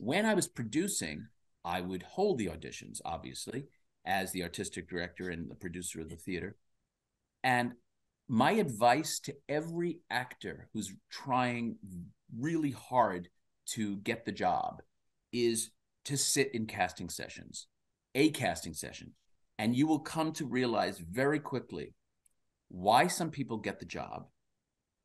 when I was producing, I would hold the auditions, obviously, as the artistic director and the producer of the theater. And my advice to every actor who's trying really hard to get the job is to sit in casting sessions, a casting session, and you will come to realize very quickly why some people get the job,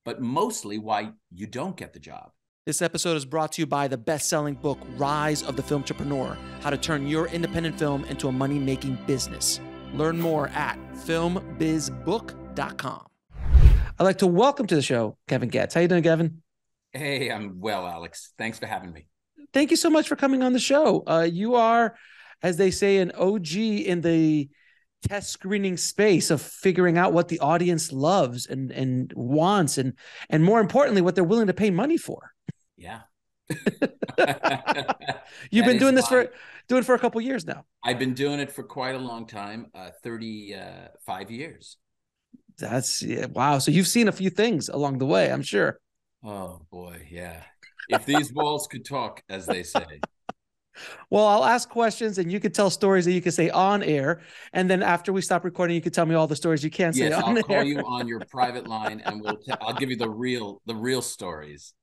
but mostly why you don't get the job. This episode is brought to you by the best selling book, Rise of the Film Entrepreneur How to Turn Your Independent Film into a Money Making Business. Learn more at filmbizbook.com. I'd like to welcome to the show Kevin Goetz. How you doing, Kevin? Hey, I'm well, Alex. Thanks for having me. Thank you so much for coming on the show. Uh, you are, as they say, an OG in the test screening space of figuring out what the audience loves and and wants and and more importantly what they're willing to pay money for yeah. You've been doing this for doing for a couple years now. I've been doing it for quite a long time uh 35 years. That's yeah, wow. So you've seen a few things along the way i'm sure. Oh boy yeah. If these walls could talk as they say well, I'll ask questions and you could tell stories that you could say on air. And then after we stop recording, you could tell me all the stories you can't yes, say on air. Yes, I'll call you on your private line and we'll t- I'll give you the real the real stories.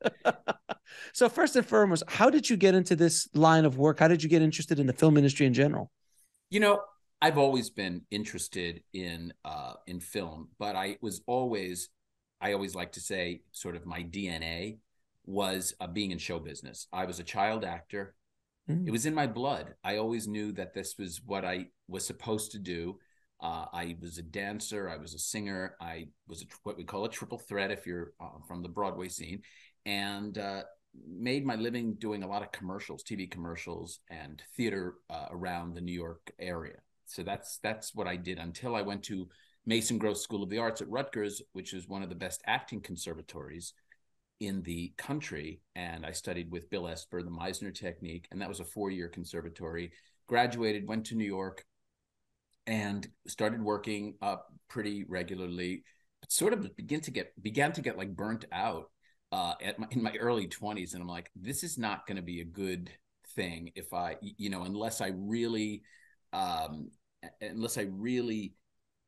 so first and foremost, how did you get into this line of work? How did you get interested in the film industry in general? You know, I've always been interested in uh in film, but I was always I always like to say sort of my DNA was uh, being in show business. I was a child actor Mm. It was in my blood. I always knew that this was what I was supposed to do. Uh, I was a dancer. I was a singer. I was a, what we call a triple threat if you're uh, from the Broadway scene, and uh, made my living doing a lot of commercials, TV commercials, and theater uh, around the New York area. So that's that's what I did until I went to Mason Gross School of the Arts at Rutgers, which is one of the best acting conservatories in the country. And I studied with Bill Esper, the Meisner technique, and that was a four year conservatory. Graduated, went to New York, and started working up pretty regularly. But sort of begin to get began to get like burnt out uh, at my, in my early twenties, and I'm like, this is not going to be a good thing if I, you know, unless I really, um, unless I really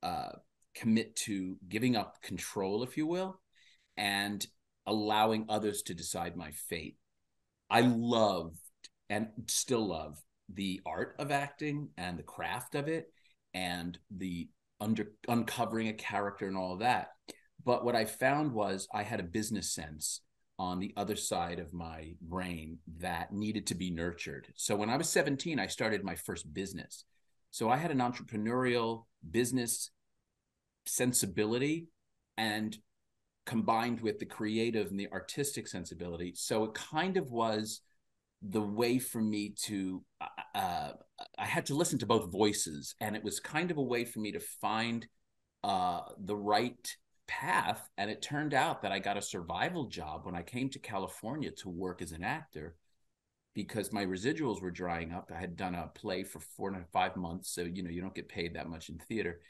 uh, commit to giving up control, if you will, and allowing others to decide my fate. I loved and still love the art of acting and the craft of it and the under uncovering a character and all of that. But what I found was I had a business sense on the other side of my brain that needed to be nurtured. So when I was 17, I started my first business. So I had an entrepreneurial business sensibility and combined with the creative and the artistic sensibility. So it kind of was the way for me to uh, uh, I had to listen to both voices, and it was kind of a way for me to find uh, the right path. And it turned out that I got a survival job when I came to California to work as an actor because my residuals were drying up. I had done a play for four and five months, so you know you don't get paid that much in theater.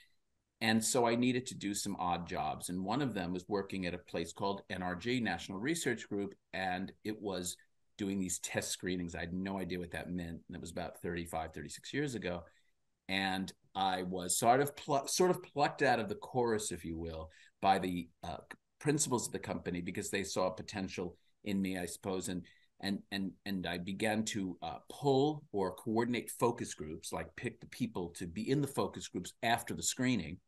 And so I needed to do some odd jobs. And one of them was working at a place called NRG, National Research Group. And it was doing these test screenings. I had no idea what that meant. And it was about 35, 36 years ago. And I was sort of pl- sort of plucked out of the chorus, if you will, by the uh, principals of the company because they saw potential in me, I suppose. And and and and I began to uh, pull or coordinate focus groups, like pick the people to be in the focus groups after the screening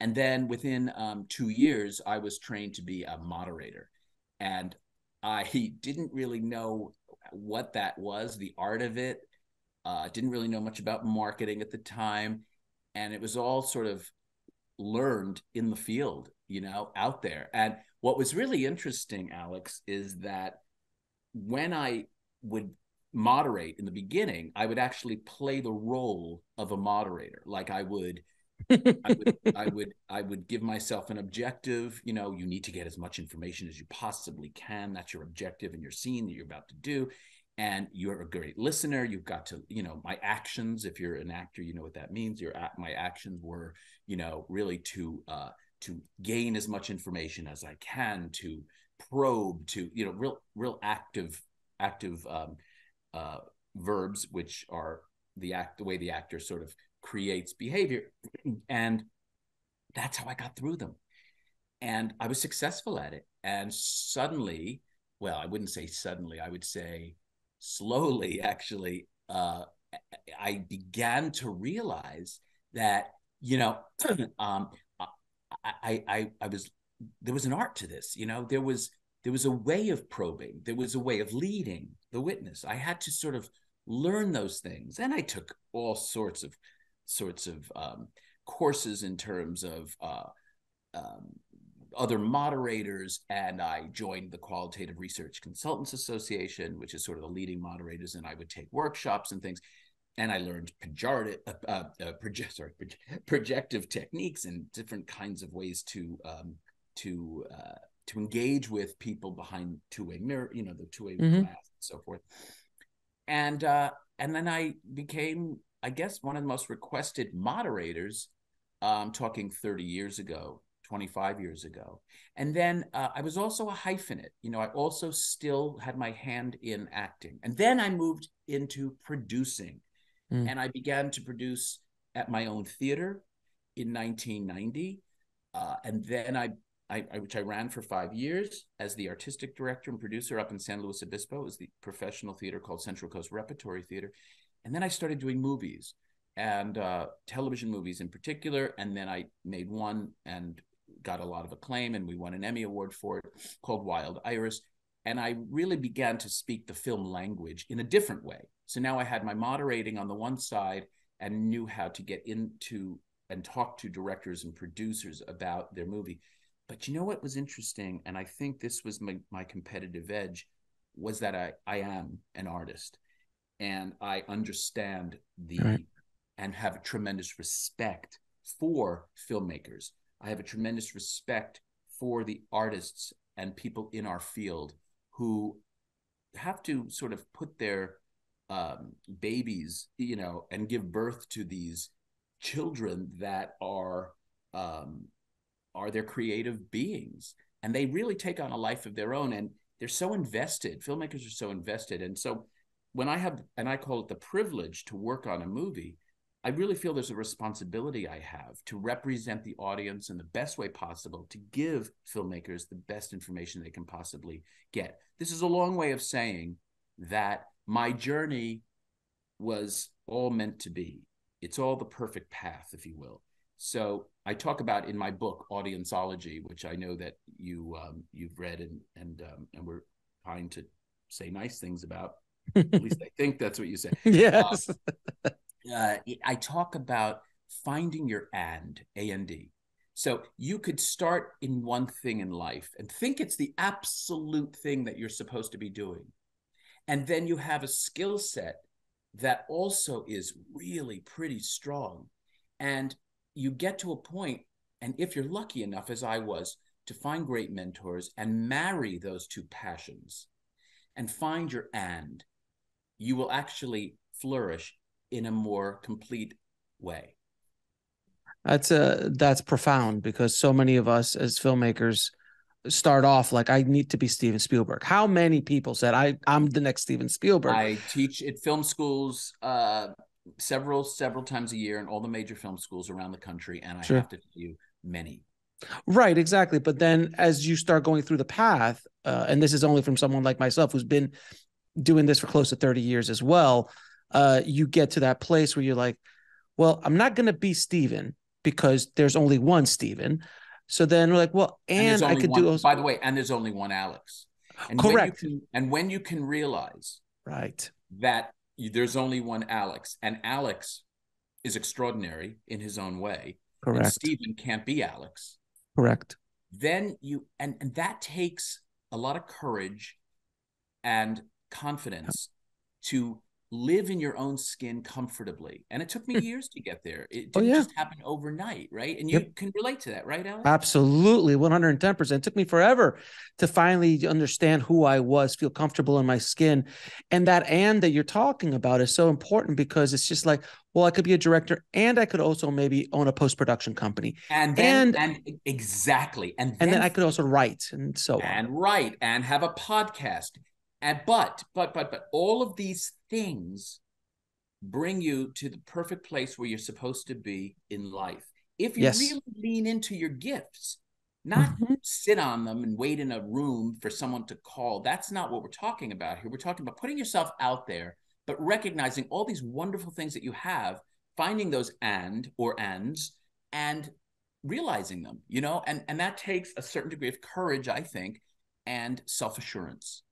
and then within um, two years, I was trained to be a moderator. And I didn't really know what that was, the art of it. Uh, didn't really know much about marketing at the time. And it was all sort of learned in the field, you know, out there. And what was really interesting, Alex, is that when I would moderate in the beginning, I would actually play the role of a moderator. Like I would I would, I would, give myself an objective. You know, you need to get as much information as you possibly can. That's your objective in your scene that you're about to do. And you're a great listener. You've got to, you know, my actions. If you're an actor, you know what that means. Your my actions were, you know, really to uh, to gain as much information as I can, to probe, to you know, real real active active um, uh, verbs, which are the act, the way the actor sort of creates behavior, and that's how I got through them. And I was successful at it. And suddenly, well, I wouldn't say suddenly, I would say slowly, actually, uh, I began to realize that, you know, um, I, I, I was, there was an art to this, you know, there was, there was a way of probing, there was a way of leading the witness. I had to sort of learn those things. And I took all sorts of, sorts of um, courses in terms of, uh, um, other moderators, and I joined the Qualitative Research Consultants Association, which is sort of the leading moderators, and I would take workshops and things. And I learned pejorative, uh, uh, uh project, sorry, projective techniques and different kinds of ways to um, to uh, to engage with people behind two-way mirror, you know, the two-way mm-hmm. glass and so forth. And uh, and then I became, I guess, one of the most requested moderators. Um, talking 30 years ago 25 years ago. And then uh, I was also a hyphenate. You know, I also still had my hand in acting. And then I moved into producing. Mm. And I began to produce at my own theater in 1990. Uh, and then I, I, I, which I ran for five years as the artistic director and producer up in San Luis Obispo. Was the professional theater called Central Coast Repertory Theater. And then I started doing movies and uh, television movies in particular. And then I made one and got a lot of acclaim and we won an Emmy Award for it called Wild Iris. And I really began to speak the film language in a different way. So now I had my moderating on the one side and knew how to get into and talk to directors and producers about their movie. But you know what was interesting? And I think this was my, my competitive edge was that I, I am an artist and I understand the right. and have a tremendous respect for filmmakers I have a tremendous respect for the artists and people in our field who have to sort of put their um, babies, you know, and give birth to these children that are um, are their creative beings, and they really take on a life of their own, and they're so invested. Filmmakers are so invested, and so when I have, and I call it the privilege to work on a movie, I really feel there's a responsibility I have to represent the audience in the best way possible, to give filmmakers the best information they can possibly get. This is a long way of saying that my journey was all meant to be. It's all the perfect path, if you will. So I talk about in my book Audienceology, which I know that you um, you've read and and um, and we're trying to say nice things about. At least I think that's what you say. Yes. Uh, uh, I talk about finding your and, A A N D. D. So you could start in one thing in life and think it's the absolute thing that you're supposed to be doing. And then you have a skill set that also is really pretty strong. And you get to a point, and if you're lucky enough, as I was, to find great mentors and marry those two passions and find your and, you will actually flourish in a more complete way. That's a uh, that's profound because so many of us as filmmakers start off like I need to be Steven Spielberg. How many people said I I'm the next Steven Spielberg? I teach at film schools uh several several times a year in all the major film schools around the country and I sure. have to tell you many. Right, exactly. But then as you start going through the path uh, and this is only from someone like myself who's been doing this for close to 30 years as well, uh, you get to that place where you're like, well, I'm not going to be Steven because there's only one Steven. So then we're like, well, and, and I could one, do. Also- by the way, and there's only one Alex. And Correct. When can, and when you can realize right that there's only one Alex, and Alex is extraordinary in his own way. Correct. And Steven can't be Alex. Correct. Then you and and that takes a lot of courage and confidence to live in your own skin comfortably. And it took me hmm. years to get there. It oh, didn't oh, yeah. just happen overnight, right? And you yep. can relate to that, right, Alex? Absolutely, 110%. It took me forever to finally understand who I was, feel comfortable in my skin. And that and that you're talking about is so important because it's just like, well, I could be a director and I could also maybe own a post-production company. And then, and, and exactly. And then, and then I could also write and so and on. write and have a podcast And but but but but all of these things bring you to the perfect place where you're supposed to be in life. If you Yes. really lean into your gifts, not Mhm. sit on them and wait in a room for someone to call. That's not what we're talking about here. We're talking about putting yourself out there, but recognizing all these wonderful things that you have, finding those and or ands and realizing them, you know, and and that takes a certain degree of courage, I think, and self-assurance.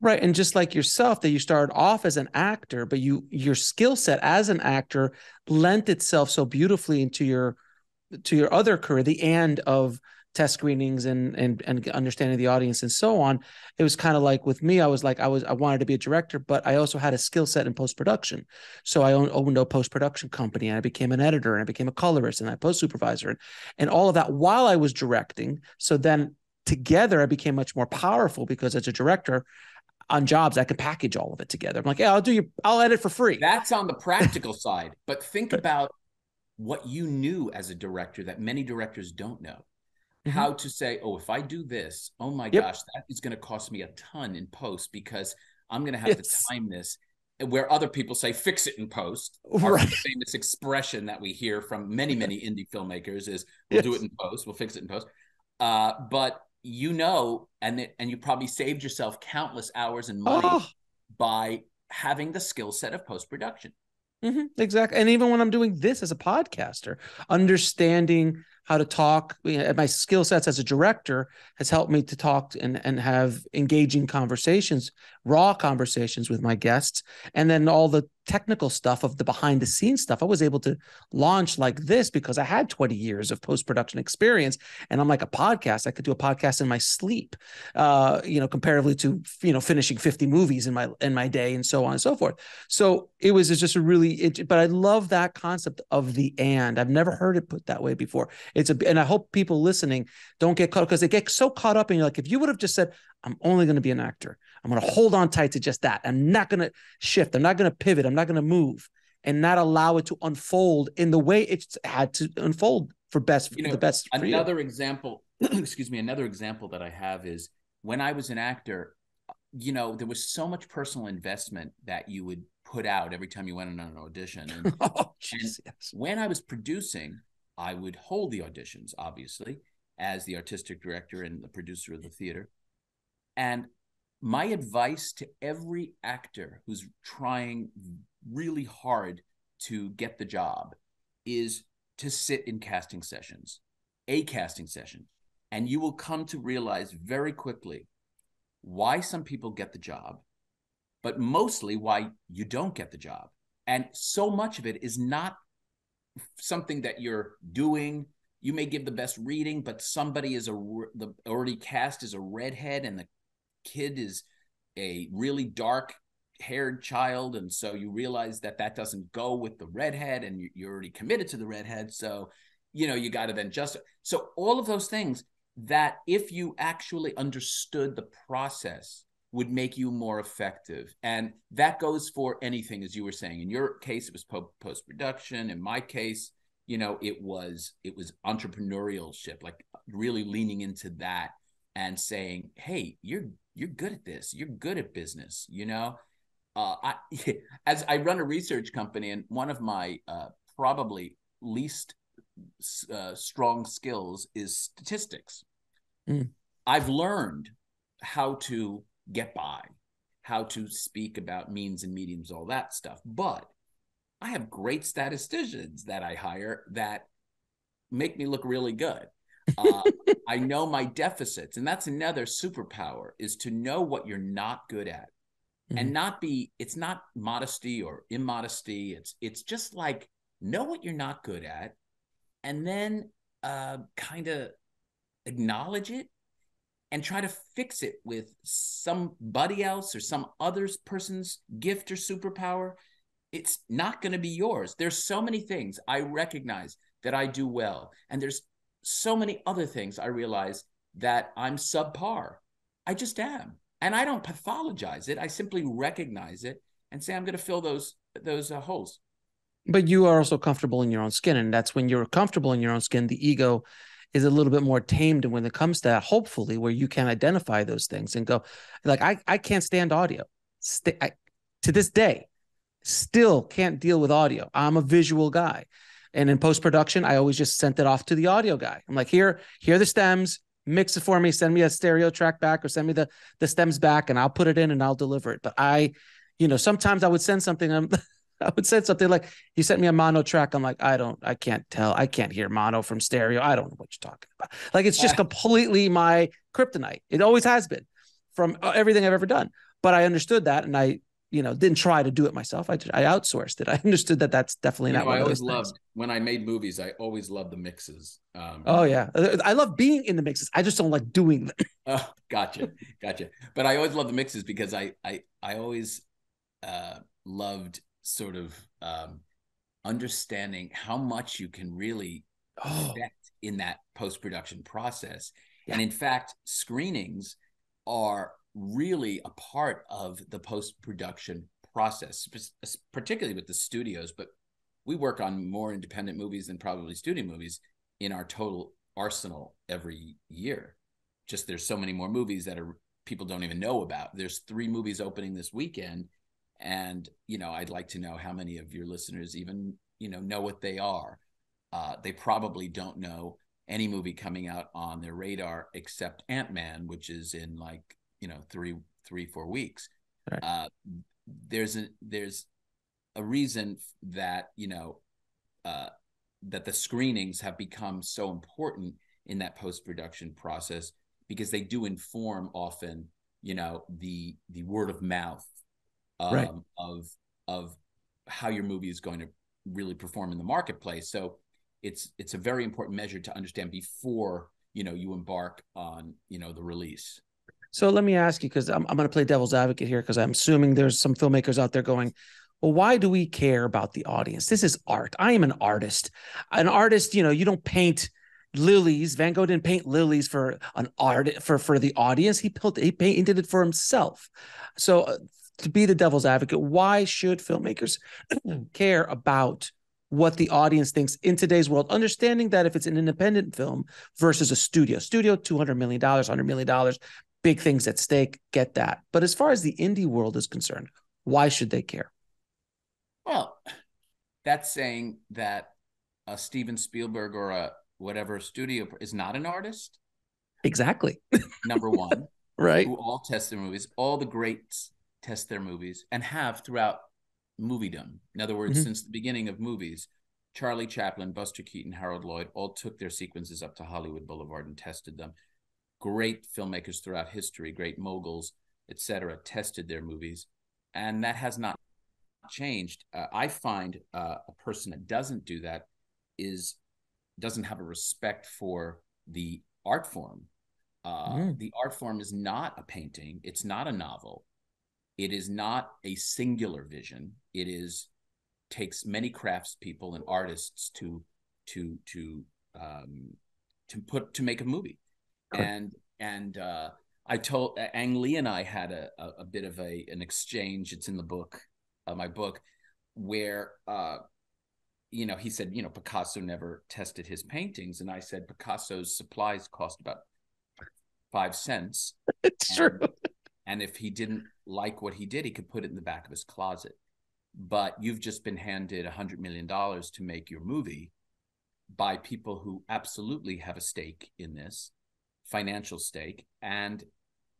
Right. And just like yourself, that you started off as an actor, but you your skill set as an actor lent itself so beautifully into your to your other career, the end of test screenings and and and understanding the audience and so on. It was kind of like with me, I was like, I was I wanted to be a director, but I also had a skill set in post-production. So I owned, owned a post-production company and I became an editor and I became a colorist and I post supervisor and, and all of that while I was directing. So then together I became much more powerful because as a director on jobs I could package all of it together. I'm like, yeah, I'll do you, I'll edit for free. That's on the practical side, but think about what you knew as a director that many directors don't know. Mhm. How to say, oh, if I do this, oh my Yep. gosh, that is going to cost me a ton in post because I'm going to have Yes. to time this. Where other people say, fix it in post. Our Right. famous expression that we hear from many, many indie filmmakers is, we'll do it in post, we'll fix it in post. Uh, but you know, and it, and you probably saved yourself countless hours and money Oh, by having the skill set of post production. mhm, exactly. And even when I'm doing this as a podcaster, understanding how to talk, my skill sets as a director has helped me to talk and, and have engaging conversations, raw conversations with my guests. And then all the technical stuff of the behind the scenes stuff, I was able to launch like this because I had 20 years of post production experience. And I'm like a podcast, I could do a podcast in my sleep, uh, you know, comparatively to, you know, finishing 50 movies in my, in my day and so on and so forth. So it was just a really, it, but I love that concept of the and. I've never heard it put that way before. It's a, and I hope people listening don't get caught because they get so caught up in you're like, if you would have just said, I'm only going to be an actor, I'm going to hold on tight to just that. I'm not going to shift. I'm not going to pivot. I'm not going to move and not allow it to unfold in the way it's had to unfold for best, You know, the best. For you. Another example, excuse me, another example that I have is when I was an actor, you know, there was so much personal investment that you would put out every time you went on an audition. And oh, jeez, yes. when I was producing, I would hold the auditions, obviously, as the artistic director and the producer of the theater. And my advice to every actor who's trying really hard to get the job is to sit in casting sessions, a casting session, and you will come to realize very quickly why some people get the job, but mostly why you don't get the job. And so much of it is not something that you're doing. You may give the best reading, but somebody is a the already cast as a redhead, and the kid is a really dark haired child, and so you realize that that doesn't go with the redhead, and you- you're already committed to the redhead. So you know you got to then just so all of those things that if you actually understood the process would make you more effective. And that goes for anything as you were saying. In your case it was po- post production in my case you know it was it was entrepreneurship like really leaning into that and saying hey you're you're good at this. You're good at business you know? Uh, I, as I run a research company, and one of my uh, probably least uh, strong skills is statistics. Mm. I've learned how to get by, how to speak about means and mediums, all that stuff. But I have great statisticians that I hire that make me look really good. Uh, I know my deficits, and that's another superpower: is to know what you're not good at and Mhm. not be it's not modesty or immodesty it's it's just like know what you're not good at and then uh kind of acknowledge it and try to fix it with somebody else or some other person's gift or superpower it's not going to be yours there's so many things i recognize that i do well and there's so many other things i realize that i'm subpar i just am and I don't pathologize it. I simply recognize it and say I'm going to fill those those uh, holes. but you are also comfortable in your own skin and that's when you're comfortable in your own skin the ego is a little bit more tamed when it comes to that, hopefully, where you can identify those things and go, like, I, I can't stand audio. St- I, to this day, still can't deal with audio. I'm a visual guy. And in post production, I always just sent it off to the audio guy. I'm like, here, here the stems, mix it for me, send me a stereo track back or send me the the stems back and I'll put it in and I'll deliver it. But I, you know, sometimes I would send something I'm I would say something like, "You sent me a mono track." I'm like, "I don't, I can't tell. I can't hear mono from stereo. I don't know what you're talking about." Like it's just completely my kryptonite. It always has been from uh, everything I've ever done. But I understood that, and I, you know, didn't try to do it myself. I I outsourced it. I understood that that's definitely You not. know, I always loved things. when I made movies. I always loved the mixes. Um, Oh yeah, Uh, I love being in the mixes. I just don't like doing them. Oh, gotcha, gotcha. But I always love the mixes because I I I always uh, loved sort of um, understanding how much you can really Oh, in that post production process. Yeah. And in fact, screenings are really a part of the post production process, particularly with the studios. But we work on more independent movies than probably studio movies in our total arsenal every year. Just there's so many more movies that are people don't even know about. There's three movies opening this weekend, and you know I'd like to know how many of your listeners even you know know what they are. Uh, they probably don't know any movie coming out on their radar except Ant Man, which is in like you know three three four weeks. Right. Uh, there's a there's a reason that you know uh, that the screenings have become so important in that post production process because they do inform often you know the the word of mouth um, Right. of of how your movie is going to really perform in the marketplace so it's it's a very important measure to understand before you know you embark on you know the release So let me ask you, because I'm, I'm going to play devil's advocate here, because I'm assuming there's some filmmakers out there going, well, why do we care about the audience? This is art. I am an artist. An artist, you know, you don't paint lilies. Van Gogh didn't paint lilies for an art for for the audience. He built he painted it for himself. So uh, to be the devil's advocate, why should filmmakers care about what the audience thinks in today's world? Understanding that if it's an independent film versus a studio, studio two hundred million dollars, hundred million dollars, big things at stake. Get that. But as far as the indie world is concerned, why should they care? well that's saying that a steven spielberg or a whatever studio is not an artist Exactly. number one Right. who all test their movies. All the greats test their movies and have throughout moviedom. In other words, Mhm. since the beginning of movies, Charlie Chaplin, Buster Keaton, Harold Lloyd all took their sequences up to Hollywood Boulevard and tested them. Great filmmakers throughout history, great moguls, etc., tested their movies, and that has not changed. Uh, I find uh, a person that doesn't do that is doesn't have a respect for the art form. Uh, Mm. The art form is not a painting. It's not a novel. It is not a singular vision. It is takes many craftspeople and artists to to to um, to put to make a movie, Correct. and and uh, I told Ang Lee and I had a, a, a bit of a an exchange. It's in the book, uh, my book, where uh, you know he said you know Picasso never tested his paintings, and I said Picasso's supplies cost about five cents, It's true. And if he didn't like what he did, he could put it in the back of his closet. But you've just been handed a hundred million dollars to make your movie by people who absolutely have a stake in this, financial stake and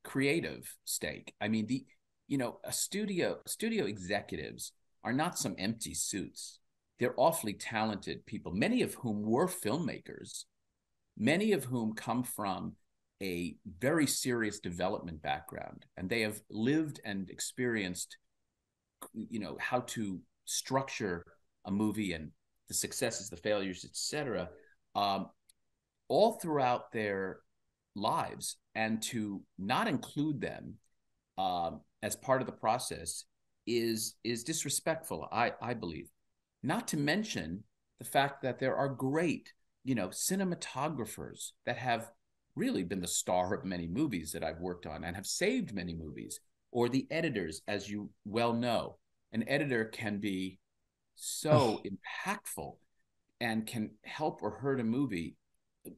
creative stake. I mean, the you know, a studio studio executives are not some empty suits. They're awfully talented people, many of whom were filmmakers, many of whom come from a very serious development background and they have lived and experienced you know how to structure a movie and the successes the failures etc um, all throughout their lives. And to not include them um, as part of the process is is disrespectful i i believe. Not to mention the fact that there are great you know cinematographers that have really been the star of many movies that I've worked on and have saved many movies, or the editors, as you well know. An editor can be so impactful and can help or hurt a movie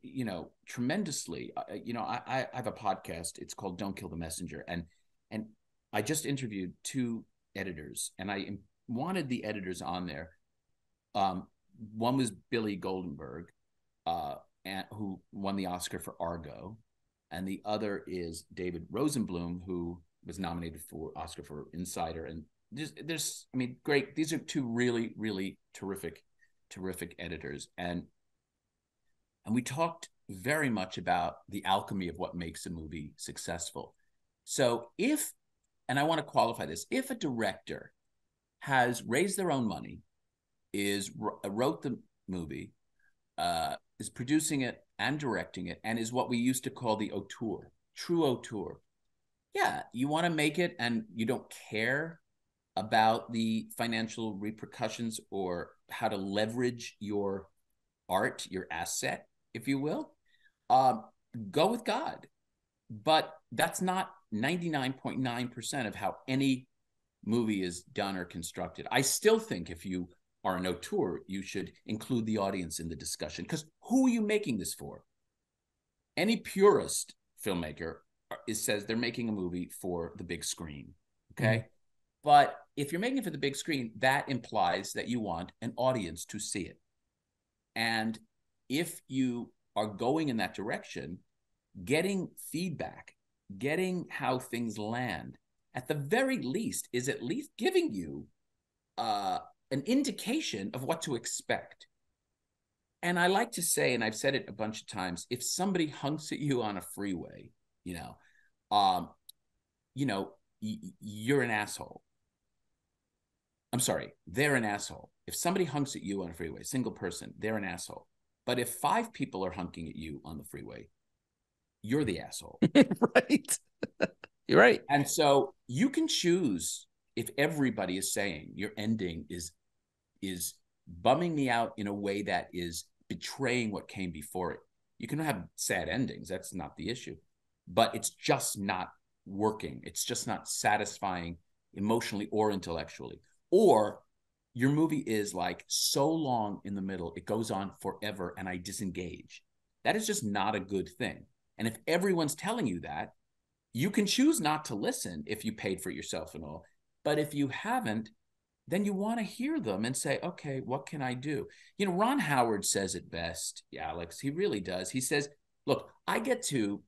you know, tremendously. Uh, you know, I, I have a podcast. It's called "Don't Kill the Messenger," and and I just interviewed two editors, and I wanted the editors on there. Um, one was Billy Goldenberg, uh, and, who won the Oscar for Argo, and the other is David Rosenbloom, who was nominated for Oscar for Insider. And there's, there's, I mean, great. These are two really, really terrific, terrific editors, and and we talked very much about the alchemy of what makes a movie successful. So if, and I want to qualify this, if a director has raised their own money, is wrote the movie, uh, is producing it and directing it, and is what we used to call the auteur, true auteur. Yeah, you want to make it, and you don't care about the financial repercussions or how to leverage your art, your asset, if you will. Um, go with God, but that's not 99.9% of how any movie is done or constructed. I still think if you are an auteur, you should include the audience in the discussion because who are you making this for? Any purist filmmaker is says they're making a movie for the big screen. Okay. Mm-hmm. But if you're making it for the big screen, that implies that you want an audience to see it. And if you are going in that direction, getting feedback, getting how things land, at the very least, is at least giving you uh, an indication of what to expect. And I like to say, and I've said it a bunch of times, if somebody hunks at you on a freeway, you know, um, you know, y- you're an asshole. I'm sorry, they're an asshole. If somebody hunks at you on a freeway, single person, they're an asshole. But if five people are hunking at you on the freeway, you're the asshole. right. you're right. And so you can choose if everybody is saying your ending is is bumming me out in a way that is betraying what came before it. You can have sad endings, that's not the issue. But it's just not working. It's just not satisfying emotionally or intellectually. Or your movie is like so long in the middle, it goes on forever, and I disengage. That is just not a good thing. And if everyone's telling you that, you can choose not to listen if you paid for yourself and all. But if you haven't, then you want to hear them and say, okay, what can I do? You know, Ron Howard says it best, Alex. He really does. He says, look, I get to,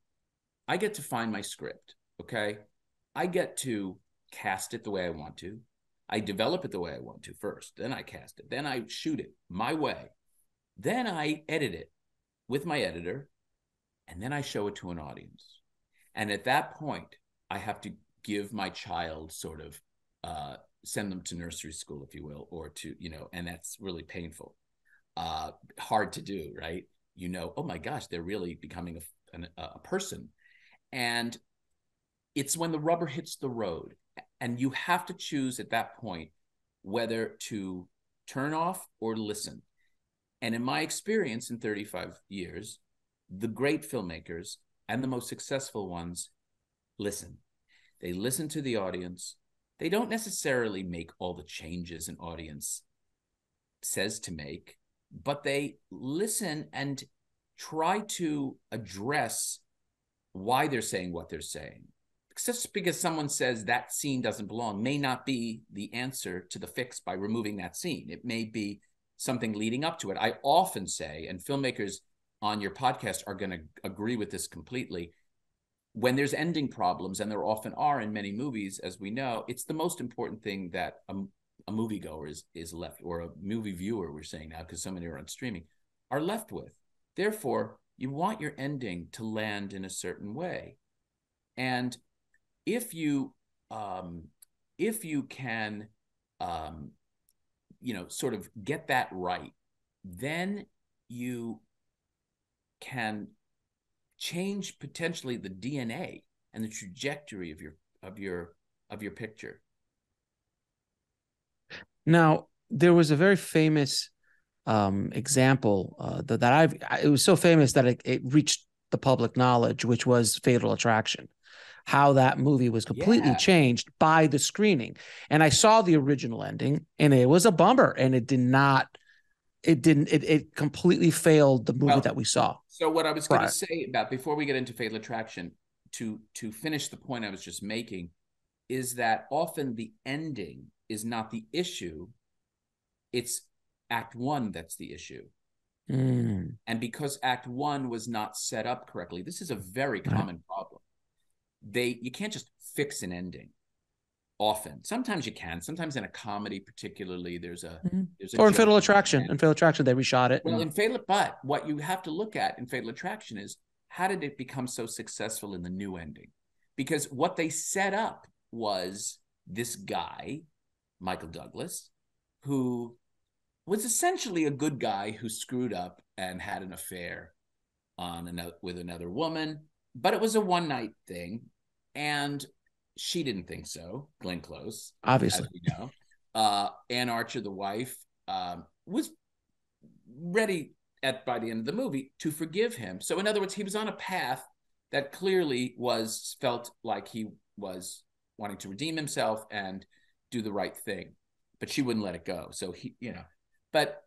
I get to find my script. Okay. I get to cast it the way I want to. I develop it the way I want to first, then I cast it, then I shoot it my way, then I edit it with my editor, and then I show it to an audience. And at that point, I have to give my child sort of uh, send them to nursery school, if you will, or to you know, and that's really painful, uh, hard to do, right? You know, oh my gosh, they're really becoming a, an, a person, and it's when the rubber hits the road and you have to choose at that point whether to turn off or listen. And in my experience in 35 years, the great filmmakers and the most successful ones listen. They listen to the audience. They don't necessarily make all the changes an audience says to make, but they listen and try to address why they're saying what they're saying just because someone says that scene doesn't belong may not be the answer to the fix by removing that scene. It may be something leading up to it. I often say, and filmmakers on your podcast are going to agree with this completely. When there's ending problems, and there often are in many movies, as we know, it's the most important thing that a, a moviegoer is is left, or a movie viewer, we're saying now, because so many are on streaming, are left with. Therefore, you want your ending to land in a certain way. And if you um, if you can um, you know sort of get that right then you can change potentially the dna and the trajectory of your of your of your picture now there was a very famous um, example uh, that, that i've it was so famous that it, it reached the public knowledge which was fatal attraction how that movie was completely yeah. changed by the screening. And I saw the original ending and it was a bummer and it did not it didn't. It it completely failed the movie Well, that we saw. So what I was going to say about before we get into Fatal Attraction, to to finish the point I was just making, is that often the ending is not the issue. It's Act One that's the issue, Mm. and because Act One was not set up correctly, this is a very Right. common problem. They you can't just fix an ending. Often, sometimes you can. Sometimes in a comedy, particularly, there's a Mhm. there's a Or in Fatal Attraction. end. In Fatal Attraction, they reshot it. Well, and- in Fatal, but what you have to look at in Fatal Attraction is how did it become so successful in the new ending? Because what they set up was this guy, Michael Douglas, who was essentially a good guy who screwed up and had an affair on another with another woman, but it was a one night thing, and she didn't think so. Glenn Close, obviously. we know. Uh, Anne Archer, the wife, um, was ready at by the end of the movie to forgive him. So, in other words, he was on a path that clearly was felt like he was wanting to redeem himself and do the right thing, but she wouldn't let it go. So he, you know, but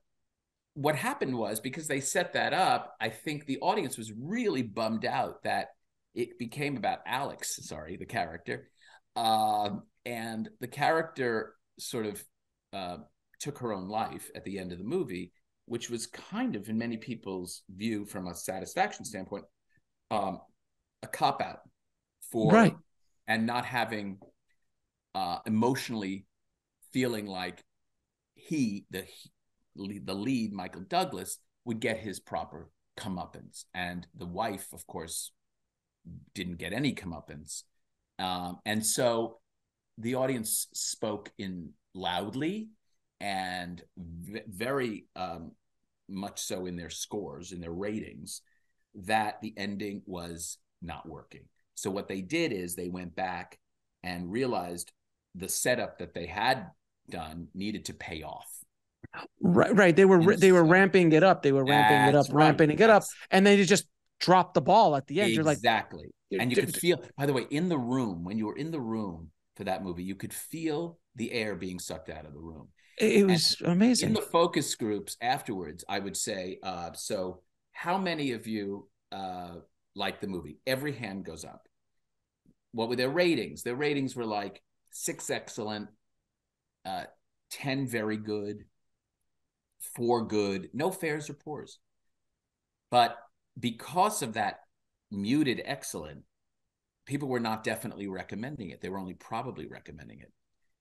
what happened was because they set that up, I think the audience was really bummed out that it became about Alex, sorry, the character, um, and the character sort of uh, took her own life at the end of the movie, which was kind of, in many people's view, from a satisfaction standpoint, um, a cop out for Right. and not having uh, emotionally feeling like he the the lead Michael Douglas would get his proper comeuppance, and the wife, of course, didn't get any comeuppance, um, and so the audience spoke in loudly and v- very um, much so in their scores in their ratings that the ending was not working. So what they did is they went back and realized the setup that they had done needed to pay off. Right, right. They were And they were ramping it up. They were ramping it up, right. ramping it up, and they just dropped the ball at the end. You're like, exactly. and you d- could d- feel, by the way, in the room, when you were in the room for that movie, you could feel the air being sucked out of the room. it, it was amazing. In the focus groups afterwards, I would say, uh, so how many of you uh, like the movie? Every hand goes up. What were their ratings? Their ratings were like six excellent, uh, 10 very good, four good, no fairs or poors. But because of that muted excellent, people were not definitely recommending it. They were only probably recommending it.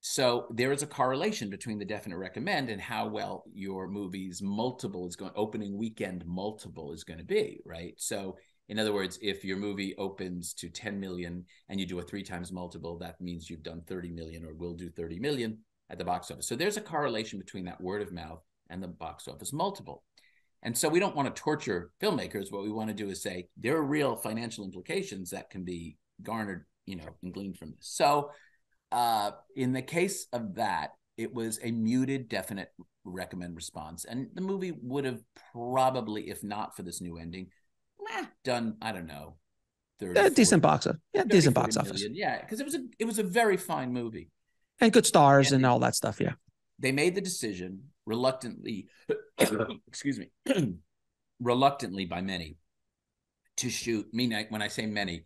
So there is a correlation between the definite recommend and how well your movie's multiple is going opening weekend multiple is going to be, right? So in other words, if your movie opens to 10 million and you do a three times multiple, that means you've done 30 million or will do 30 million at the box office. So there's a correlation between that word of mouth and the box office multiple. And so we don't want to torture filmmakers. What we want to do is say there are real financial implications that can be garnered, you know, and gleaned from this. So uh, in the case of that, it was a muted, definite recommend response. And the movie would have probably, if not for this new ending, eh, done, I don't know, 30, Yeah, decent 40, box office. Yeah, 30, decent 40 box office. Yeah, because it was a it was a very fine movie. And good stars Yeah, and all that stuff. Yeah. They made the decision reluctantly, excuse me, reluctantly by many to shoot. Me, when I say many,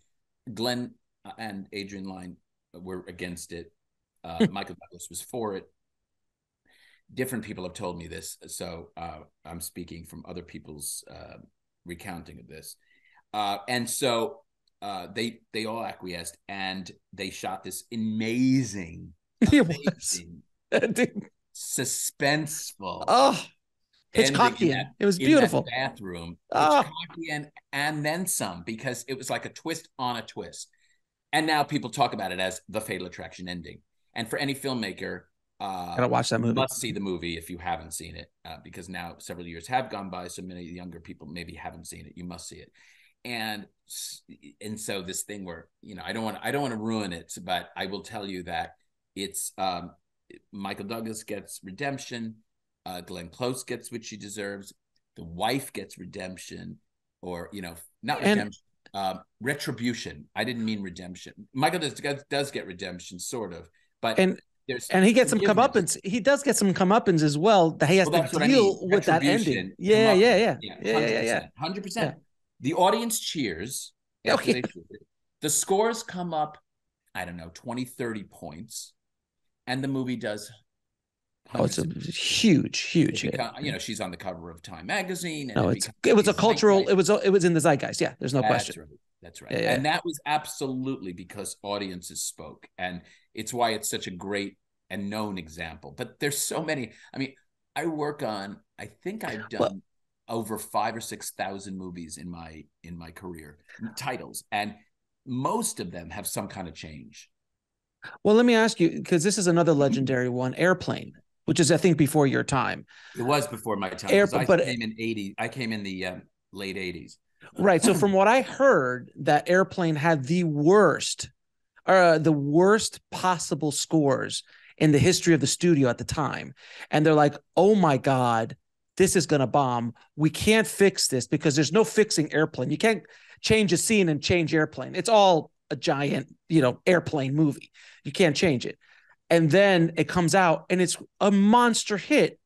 Glenn and Adrian Lyne were against it. Uh, Michael Douglas was for it. Different people have told me this, so uh, I'm speaking from other people's uh, recounting of this. Uh, and so uh, they they all acquiesced, and they shot this amazing, amazing, suspenseful. oh, Hitchcockian. It was beautiful. bathroom, Ah. Hitchcockian, and then some because it was like a twist on a twist. And now people talk about it as the Fatal Attraction ending. And for any filmmaker, uh, Gotta watch that movie. must see the movie if you haven't seen it, uh, because now several years have gone by, so many younger people maybe haven't seen it. You must see it, and and so this thing where you know I don't want I don't want to ruin it, but I will tell you that it's um, Michael Douglas gets redemption, uh, Glenn Close gets what she deserves, the wife gets redemption, or you know not And- redemption. um, retribution. I didn't mean redemption. Michael does does get redemption, sort of, but And- there's and he gets some comeuppance. He does get some comeuppance as well. That he has Well, to what I deal mean. with that ending. Yeah, yeah, yeah, yeah, yeah, yeah, yeah. Hundred percent. The audience cheers. Okay. The scores come up, I don't know, 20, 30 points, and the movie does. Oh, it's a huge, huge. become- you know, she's on the cover of Time magazine. And No, it it's it was a cultural. zeitgeist- It was it was in the zeitgeist. Yeah, there's no That's question. right. That's right. Yeah, yeah. And that was absolutely because audiences spoke. And it's why it's such a great and known example. But there's so many. I mean, I work on, I think I've done Well- over five or six thousand movies in my in my career, titles. And most of them have some kind of change. Well, let me ask you because this is another legendary one, Airplane, which is I think before your time. It was before my time. Air- I but- came in 80, I came in the um, late 80s. Right. So from what I heard, that airplane had the worst, uh, the worst possible scores in the history of the studio at the time. And they're like, oh my God, this is gonna bomb. We can't fix this because there's no fixing airplane. You can't change a scene and change airplane. It's all a giant, you know, airplane movie. You can't change it. And then it comes out and it's a monster hit.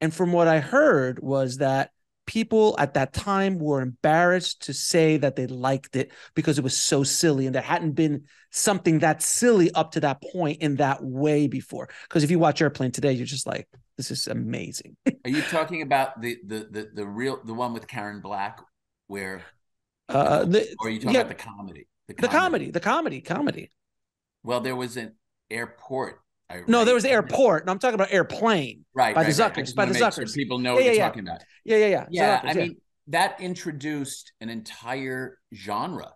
And from what I heard was that people at that time were embarrassed to say that they liked it because it was so silly and there hadn't been something that silly up to that point in that way before. Because if you watch Airplane today, you're just like, this is amazing. Are you talking about the the the, the real the one with Karen Black where Uh, the, or are you talking yeah, about the comedy? The comedy, the comedy, comedy. Well, there was an airport. I- No, there was an airport. No, I'm talking about airplane. right by the right, right. I Zuckers, just by the make sure Zuckers. people know Yeah, what yeah, you're yeah. talking about. Yeah, yeah, yeah. Yeah, Zuckers, I mean that introduced an entire genre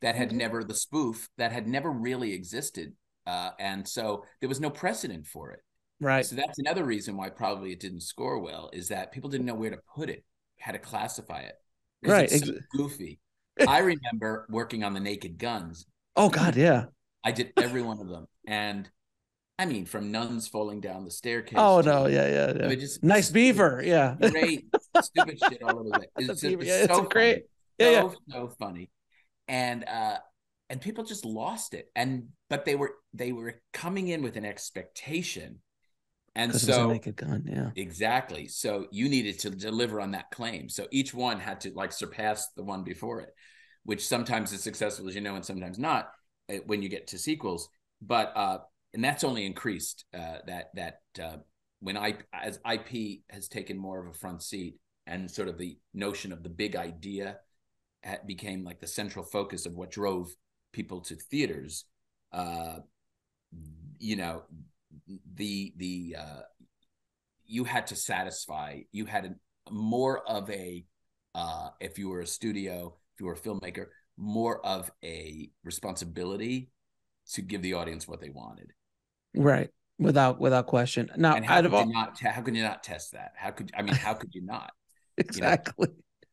that had Mhm. never the spoof that had never really existed, uh, and so there was no precedent for it. right. So that's another reason why probably it didn't score well is that people didn't know where to put it, how to classify it. Right, it's so goofy. I remember working on the Naked Guns. Oh God, yeah. I did every one of them, and I mean, from nuns falling down the staircase. Oh to- no, yeah, yeah, I mean, just Nice beaver, yeah. great, stupid shit all over the place. It's, beaver, it's yeah, it's so great- funny. Yeah, yeah. so, so funny, and uh, and people just lost it, and but they were they were coming in with an expectation, and Because it was a so naked gun, yeah. Exactly. So you needed to deliver on that claim. So each one had to like surpass the one before it, which sometimes is successful, as you know, and sometimes not uh, when you get to sequels. But uh, and that's only increased. Uh, that that uh, when I as IP has taken more of a front seat, and sort of the notion of the big idea became like the central focus of what drove people to theaters. Uh, you know, the the uh, you had to satisfy you had a, more of a uh, if you were a studio if you were a filmmaker more of a responsibility to give the audience what they wanted Right. Without without question. Now and how could of you not how could you not test that how could i mean how could you not exactly.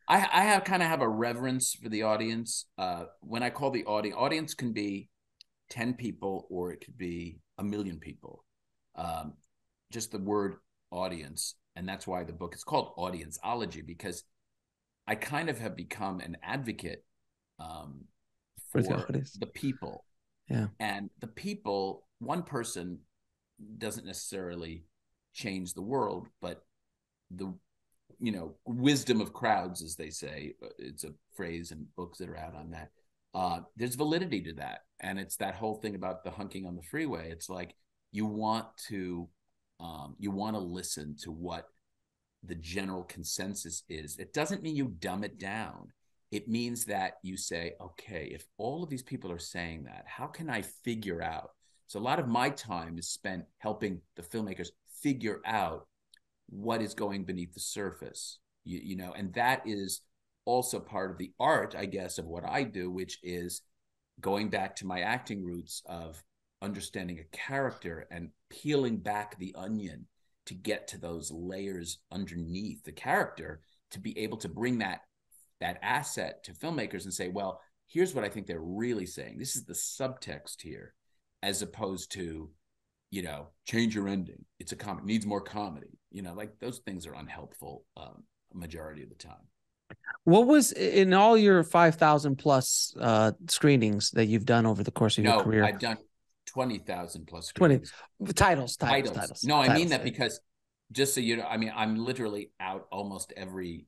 i i have kind of have a reverence for the audience uh when i call the audience audience can be 10 people or it could be a million people um just the word audience and that's why the book is called audienceology because i kind of have become an advocate um For the people. Yeah. and the people one person doesn't necessarily change the world but the you know wisdom of crowds as they say uh, it's a phrase in books that are out on that. Uh there's validity to that. And it's that whole thing about the hunking on the freeway. It's like you want to um you want to listen to what the general consensus is. It doesn't mean you dumb it down. It means that you say okay if all of these people are saying that how can i figure out? So a lot of my time is spent helping the filmmakers figure out what is going beneath the surface you, you know and that is also part of the art i guess of what i do which is going back to my acting roots of understanding a character and peeling back the onion to get to those layers underneath the character to be able to bring that that asset to filmmakers and say well here's what i think they're really saying. This is the subtext here as opposed to you know change your ending. It's a comic needs more comedy. You know like those things are unhelpful um, majority of the time. What was in all your five thousand plus uh screenings that you've done over the course of your career? i've done twenty thousand plus 20 screenings. titles, titles, titles. titles. No, I mean that because just so you know, I mean I'm literally out almost every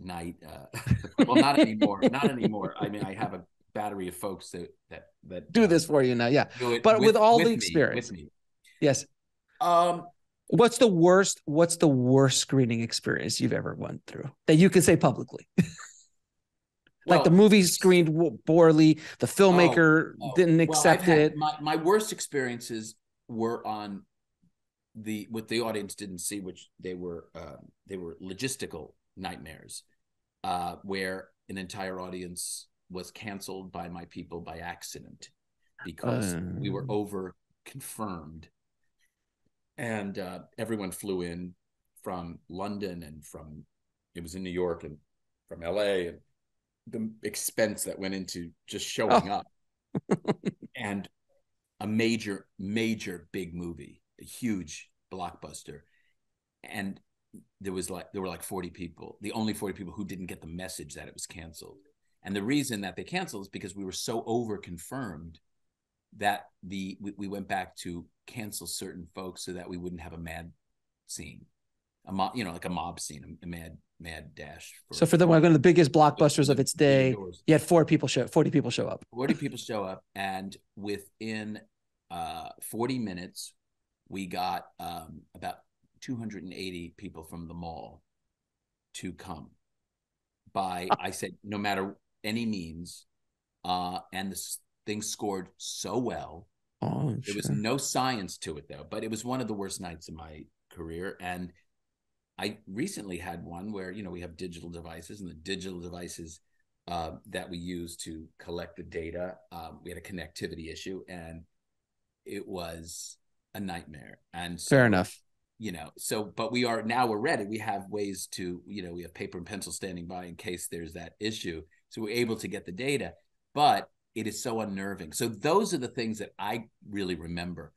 night. Uh, well, not anymore. not anymore. I mean, I have a battery of folks that that that do uh, this for you now. Yeah. But with all the me, experience. with me. Yes. Um, What's the worst? What's the worst screening experience you've ever went through that you can say publicly? like the movie screened poorly, the filmmaker oh, didn't accept had- it. My my worst experiences were on the what the audience didn't see, which they were um, they were logistical nightmares, uh, where an entire audience was canceled by my people by accident because we were Uh. over confirmed, and uh, everyone flew in from London and from it was in New York and from LA and the expense that went into just showing Oh. up. And a major major big movie a huge blockbuster. And there was like there were like 40 people the only 40 people who didn't get the message that it was canceled. And the reason that they canceled is because we were so over confirmed that the we, we went back to cancel certain folks so that we wouldn't have a mad scene a mob you know like a mob scene a, mad mad dash So for the one of the biggest blockbusters of its day, you had four people show, forty people show up. 40 people show up and within uh 40 minutes we got um about 280 people from the mall to come by i said no matter any means uh and this thing scored so well Oh, there was no science to it though, but it was one of the worst nights of my career. And I recently had one where, you know, we have digital devices and the digital devices uh, that we use to collect the data, um, we had a connectivity issue and it was a nightmare. And so, fair enough. you know, so, but we are now we're ready. We have ways to, you know, we have paper and pencil standing by in case there's that issue. So we're able to get the data, but it is so unnerving. So those are the things that I really remember.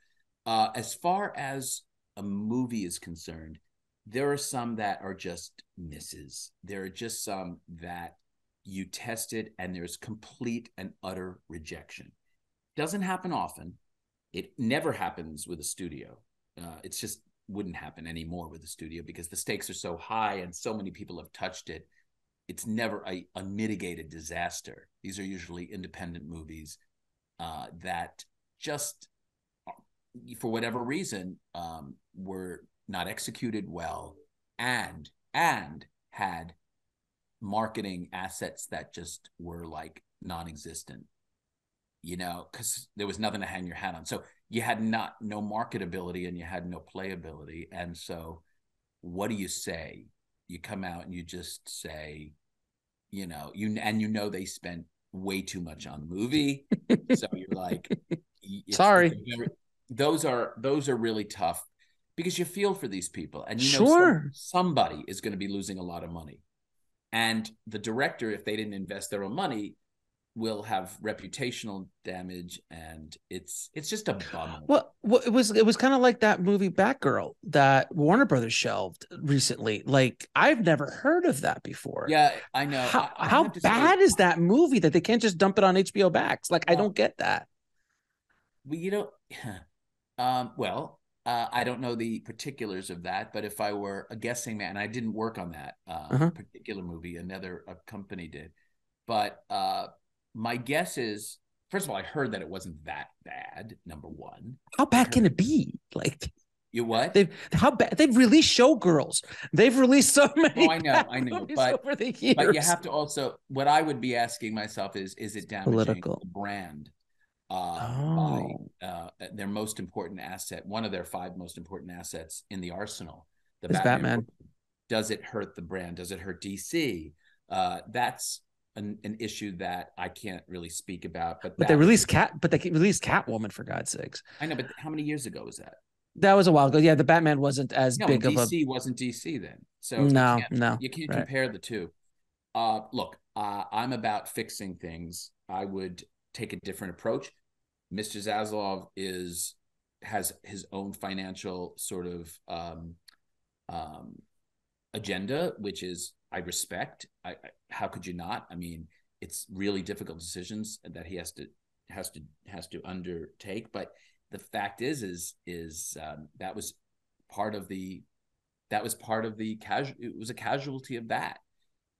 Uh, as far as a movie is concerned, there are some that are just misses. There are just some that you tested and there's complete and utter rejection. Doesn't happen often. It never happens with a studio. Uh, it's just wouldn't happen anymore with the studio because the stakes are so high and so many people have touched it it's never a unmitigated disaster. These are usually independent movies uh, that just, for whatever reason, um, were not executed well, and and had marketing assets that just were like non-existent. You know, because there was nothing to hang your hat on. So you had not no marketability and you had no playability, and so what do you say? You come out and you just say, you know, you and you know they spent way too much on the movie, so you're like, Sorry. those are those are really tough because you feel for these people, and you know Sure. some- somebody is going to be losing a lot of money, and the director, if they didn't invest their own money, will have reputational damage, and it's it's just a bummer. Well, well, it was it was kind of like that movie Batgirl that Warner Brothers shelved recently. Like I've never heard of that before. yeah, I know. How I- I how to say- bad is that movie that they can't just dump it on HBO Max? Like I don't get that. Well, you know, um, well, uh, I don't know the particulars of that, but if I were a guessing man, I didn't work on that uh, Uh-huh. particular movie. Another a company did, but uh, my guess is, first of all, I heard that it wasn't that bad. Number one, How bad can it be? Like you what? they've how bad they've released Showgirls. They've released so many. Oh, I know, I know, but- over the years. but you have to also. What I would be asking myself is, is it damaging political. the brand? Uh, Oh. by uh, their most important asset, one of their five most important assets in the arsenal, the Is Batman. Does it hurt the brand? Does it hurt DC? Uh, that's an, an issue that I can't really speak about. But, But they released Cat, but they released Catwoman for God's sakes. I know, but how many years ago was that? That was a while ago. Yeah, the Batman wasn't as No, big of a DC wasn't DC then. So no, can't- no. you can't right. compare the two. Uh, look, uh, I'm about fixing things. I would take a different approach. Mr. Zaslav is has his own financial sort of um, um, agenda, which is I respect. I, I how could you not? I mean, it's really difficult decisions that he has to has to has to undertake. But the fact is is is um, that was part of the that was part of the casual it was a casualty of that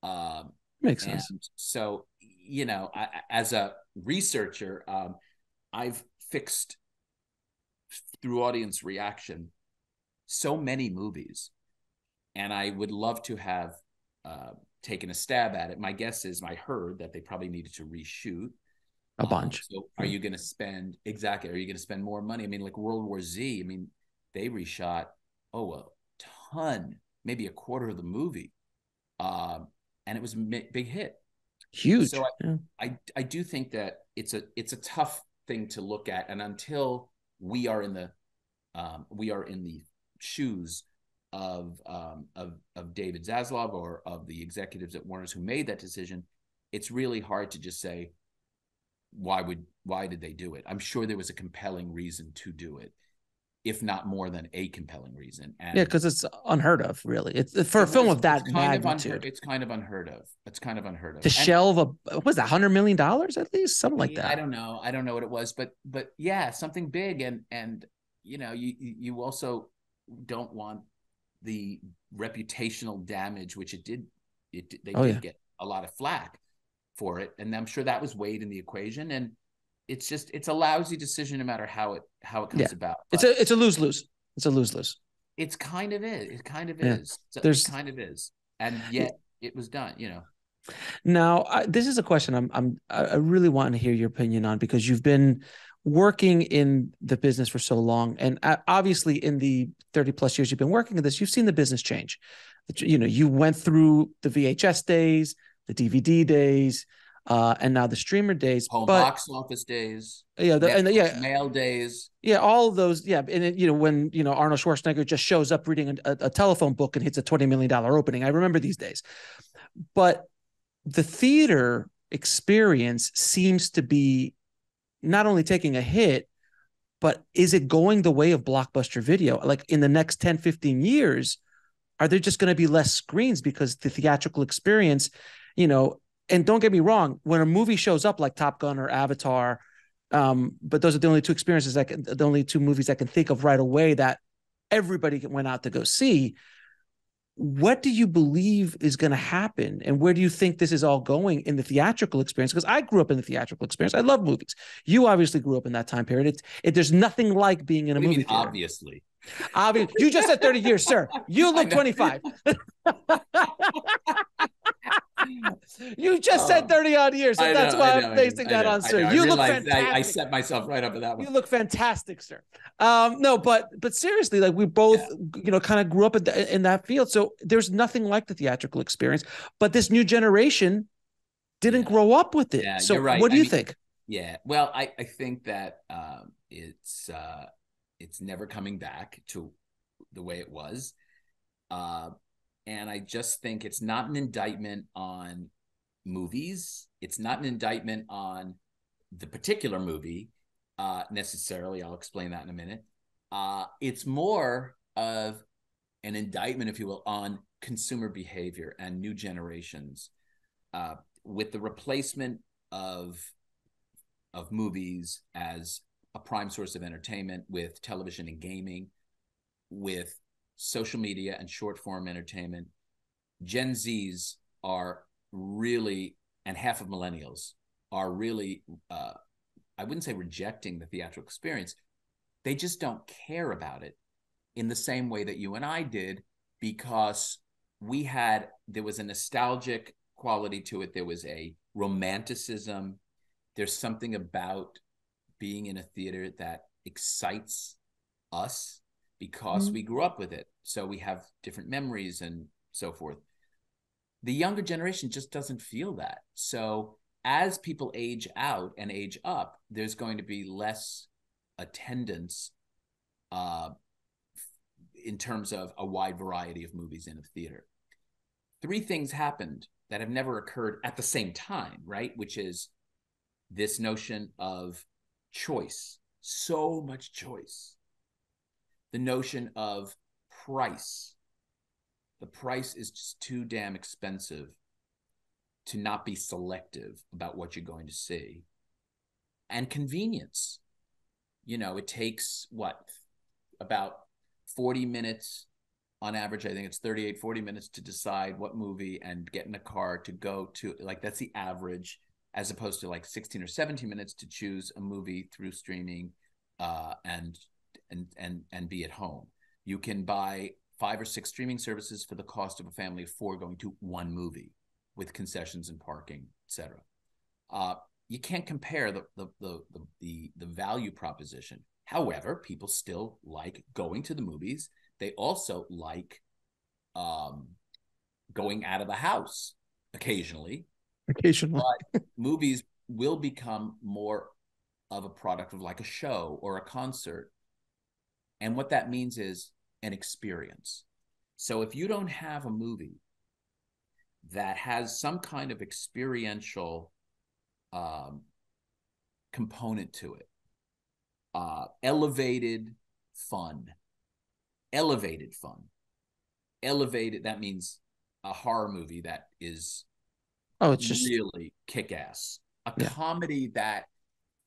um makes sense so you know I, as a researcher um i've fixed through audience reaction so many movies and i would love to have uh, taken a stab at it my guess is i heard that they probably needed to reshoot a um, bunch. Um, so are you going to spend exactly? Are you going to spend more money? I mean, like World War Z. I mean, they reshot oh a ton, maybe a quarter of the movie, um, and it was a big hit. Huge. So I, yeah. I I do think that it's a it's a tough thing to look at, and until we are in the um, we are in the shoes of um, of of David Zaslav or of the executives at Warner's who made that decision, it's really hard to just say why would why did they do it? I'm sure there was a compelling reason to do it, if not more than a compelling reason. And yeah, because it's unheard of, really. It's for a film of that it's magnitude. Of it's kind of unheard of. It's kind of unheard of. To and, shelve a was that hundred million dollars at least, something like that. I don't know. I don't know what it was, but but yeah, something big, and and you know, you you also don't want the reputational damage, which it did. It they oh, did yeah. get a lot of flack for it, and I'm sure that was weighed in the equation. And it's just it's a lousy decision no matter how it how it comes yeah. about. But it's a it's a lose lose. It's a lose lose. It's kind of is. It kind of yeah. is. There's it kind of is, and yet it was done. You know. Now, I, this is a question I'm I'm I really want to hear your opinion on because you've been working in the business for so long, and uh, obviously in the 30 plus years you've been working in this, you've seen the business change. You know, you went through the VHS days, the DVD days, uh, and now the streamer days, home but, box office days, yeah, the, and the, yeah, mail days, yeah, all of those, yeah, and it, you know when you know Arnold Schwarzenegger just shows up reading a, a telephone book and hits a twenty million dollar opening. I remember these days, but the theater experience seems to be not only taking a hit but is it going the way of blockbuster video? Like in the next 10 15 years are there just going to be less screens because the theatrical experience you know, and don't get me wrong, when a movie shows up like Top Gun or Avatar, um, but those are the only two experiences I can, the only two movies I can think of right away that everybody went out to go see. What do you believe is going to happen, and where do you think this is all going in the theatrical experience? Because I grew up in the theatrical experience. I love movies. You obviously grew up in that time period. It's it, there's nothing like being in a movie. Theater. Obviously, obviously, you just said 30 years, sir. You look 25. you just said 30 odd years. and that's why I'm basing that on, sir. You look fantastic. I, I, set myself right up for that one. You look fantastic, sir. Um, no, but but seriously, like we both, yeah. you know, kind of grew up in, the, in that field. So there's nothing like the theatrical experience. But this new generation didn't yeah. grow up with it. Yeah, so right. what do you mean, think? Yeah. Well, I, I think that um, it's uh, it's never coming back to the way it was. Uh, and I just think it's not an indictment on movies. It's not an indictment on the particular movie uh, necessarily. I'll explain that in a minute. Uh, it's more of an indictment, if you will, on consumer behavior and new generations uh, with the replacement of of movies as a prime source of entertainment with television and gaming with social media and short form entertainment, Gen Zs are really, and half of millennials are really, uh, I wouldn't say rejecting the theatrical experience. They just don't care about it in the same way that you and I did because we had, there was a nostalgic quality to it. There was a romanticism. There's something about being in a theater that excites us because mm-hmm. we grew up with it. So we have different memories and so forth. The younger generation just doesn't feel that. So as people age out and age up, there's going to be less attendance uh, in terms of a wide variety of movies in a theater. Three things happened that have never occurred at the same time, right? Which is this notion of choice, so much choice the notion of price. The price is just too damn expensive to not be selective about what you're going to see. And convenience. you know, it takes what about 40 minutes on average. I think it's 38, 40 minutes to decide what movie and get in a car to go to. Like that's the average, as opposed to like 16 or 17 minutes to choose a movie through streaming uh, and and and and be at home. You can buy five or six streaming services for the cost of a family of four going to one movie with concessions and parking, etc. Uh, you can't compare the the, the the the the value proposition. However, people still like going to the movies. They also like um, going out of the house occasionally. Occasionally, but movies will become more of a product of like a show or a concert. And what that means is an experience. So if you don't have a movie that has some kind of experiential um, component to it, uh, elevated fun, elevated fun, elevated. That means a horror movie that is oh, it's just really kick ass. A Yeah. comedy that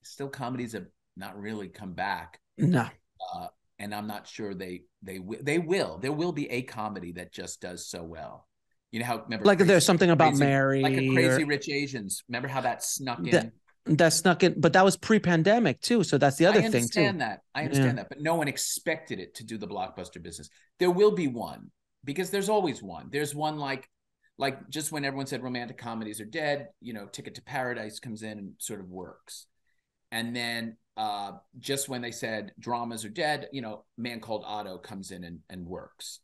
still comedies have not really come back no. uh, and I'm not sure they they will they will there will be a comedy that just does so well. You know how remember Like Crazy- there's something about Crazy- Mary like a or- Crazy Rich Asians. Remember how that snuck in? That- that snuck in, but that was pre-pandemic too. So that's the other thing too. I understand that. I understand that, but no one expected it to do the blockbuster business. There will be one because there's always one. There's one like like just when everyone said romantic comedies are dead, you know, Ticket to Paradise comes in and sort of works. And then uh just when they said dramas are dead, you know, Man Called Otto comes in and, and works.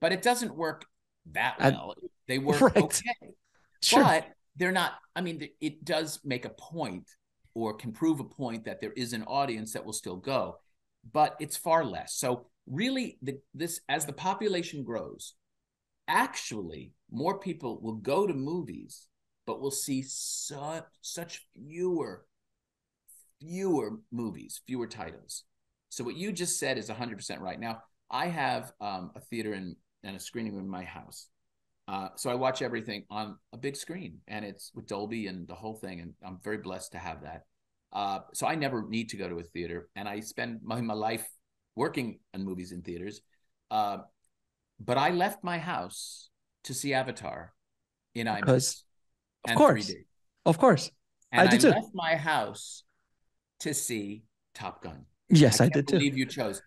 But it doesn't work that I- well. they work Right. okay Sure. but they're not i mean it does make a point or can prove a point that there is an audience that will still go but it's far less so really the, this as the population grows actually more people will go to movies but will see such such fewer fewer movies fewer titles so what you just said is 100% right now i have um, a theater and, and a screening room in my house uh, so I watch everything on a big screen, and it's with Dolby and the whole thing, and I'm very blessed to have that. Uh, so I never need to go to a theater, and I spend my, my life working on movies in theaters. Uh, but I left my house to see Avatar in IMAX Because- of course. Of course. and I I, did too. left my house to see Top Gun. Yes, I, can't did too. believe you chose.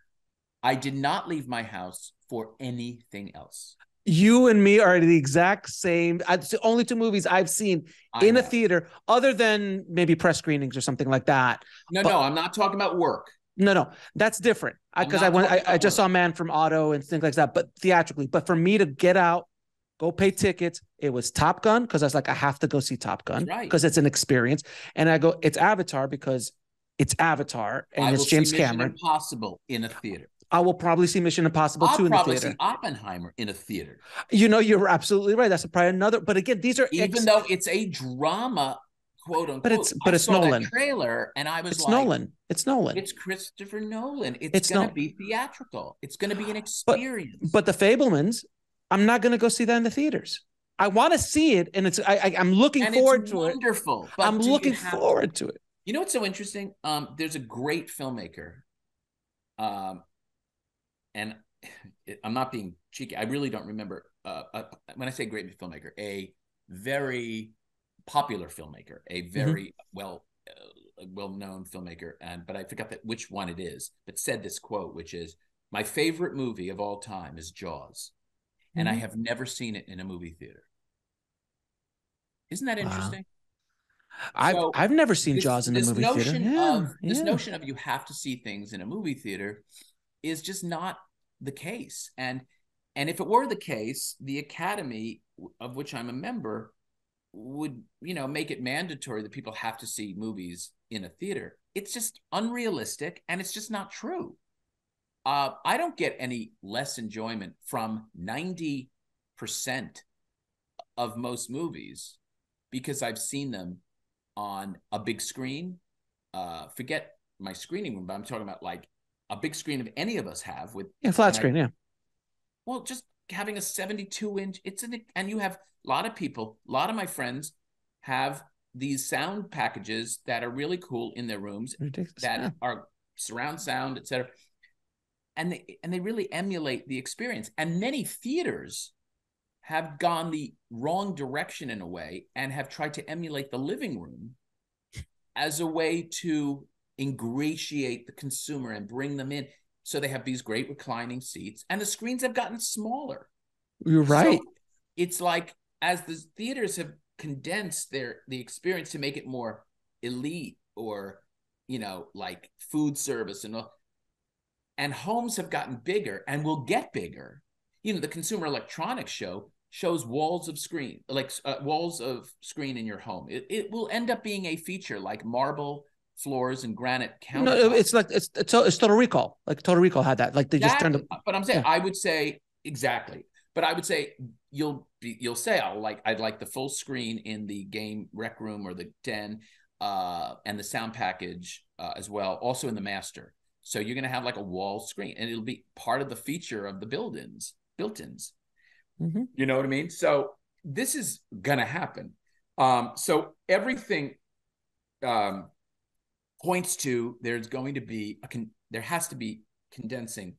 I did not leave my house for anything else. You and me are the exact same. It's the only two movies I've seen I in a theater, other than maybe press screenings or something like that. No, but- no, I'm not talking about work. No, no, that's different. Because I went, I, I just saw Man from Otto and things like that, but theatrically. But for me to get out, go pay tickets, it was Top Gun because I was like, I have to go see Top Gun That's right. because it's an experience. And I go, it's Avatar because it's Avatar and I it's James Cameron. Impossible in a theater. I will probably see Mission Impossible I'll 2 in the probably theater. see Oppenheimer in a theater, You know, you're absolutely right. That's probably another. But again, these are even ex- though it's a drama, quote unquote. But it's- but I it's Nolan. trailer, and I was it's like, Nolan. It's Nolan. It's Christopher Nolan. It's, It's going to be theatrical. It's going to be an experience. But the Fabelmans, I'm not going to go see that in the theaters. I want to see it, and it's I, I I'm looking and forward to it. wonderful. I'm looking forward to it. You know what's so interesting? Um, there's a great filmmaker, um, and I'm not being cheeky. I really don't remember. Uh, uh, when I say great filmmaker, a very popular filmmaker, a Mm-hmm. very well uh, well known filmmaker, and but I forgot that which one it is. But said this quote, which is my favorite movie of all time is Jaws, and I Mhm. have never seen it in a movie theater. Isn't that Wow. I've So, I've never seen this, Jaws in the movie theater. Yeah, of this notion of you have to see things in a movie theater is just not the case. And and if it were the case the academy of which i'm a member would you know make it mandatory that people have to see movies in a theater. It's just unrealistic and it's just not true. Uh, i don't get any less enjoyment from 90% of most movies because i've seen them on a big screen. Uh, forget my screening room, but I'm talking about like a big screen of any of us have with Yeah, flat and I- screen. yeah, well, just having a 72 inch. It's an and you have a lot of people, a lot of my friends have these sound packages that are really cool in their rooms ridiculous. that yeah. are surround sound, etc. And they and they really emulate the experience. And many theaters have gone the wrong direction in a way and have tried to emulate the living room as a way to ingratiate the consumer and bring them in. So they have these great reclining seats, and the screens have gotten smaller. You're right. So it's like as the theaters have condensed their the experience to make it more elite or you know like food service and all, and homes have gotten bigger and will get bigger. You know, the Consumer Electronics Show shows walls of screen, like uh, walls of screen in your home. It, it will end up being a feature like marble floors and granite countertops. No, it's like it's it's, it's Total Recall. Like Total Recall had that. Like they just turned. The, but I'm saying yeah. I would say exactly. But I would say you'll be you'll say I'll like I'd like the full screen in the game rec room or the den, uh, and the sound package uh, as well. Also in the master. So you're gonna have like a wall screen, and it'll be part of the feature of the built-ins. Built-ins. Mm-hmm. You know what I mean? So this is going to happen. Um, so everything um, points to there's going to be a con- there has to be condensing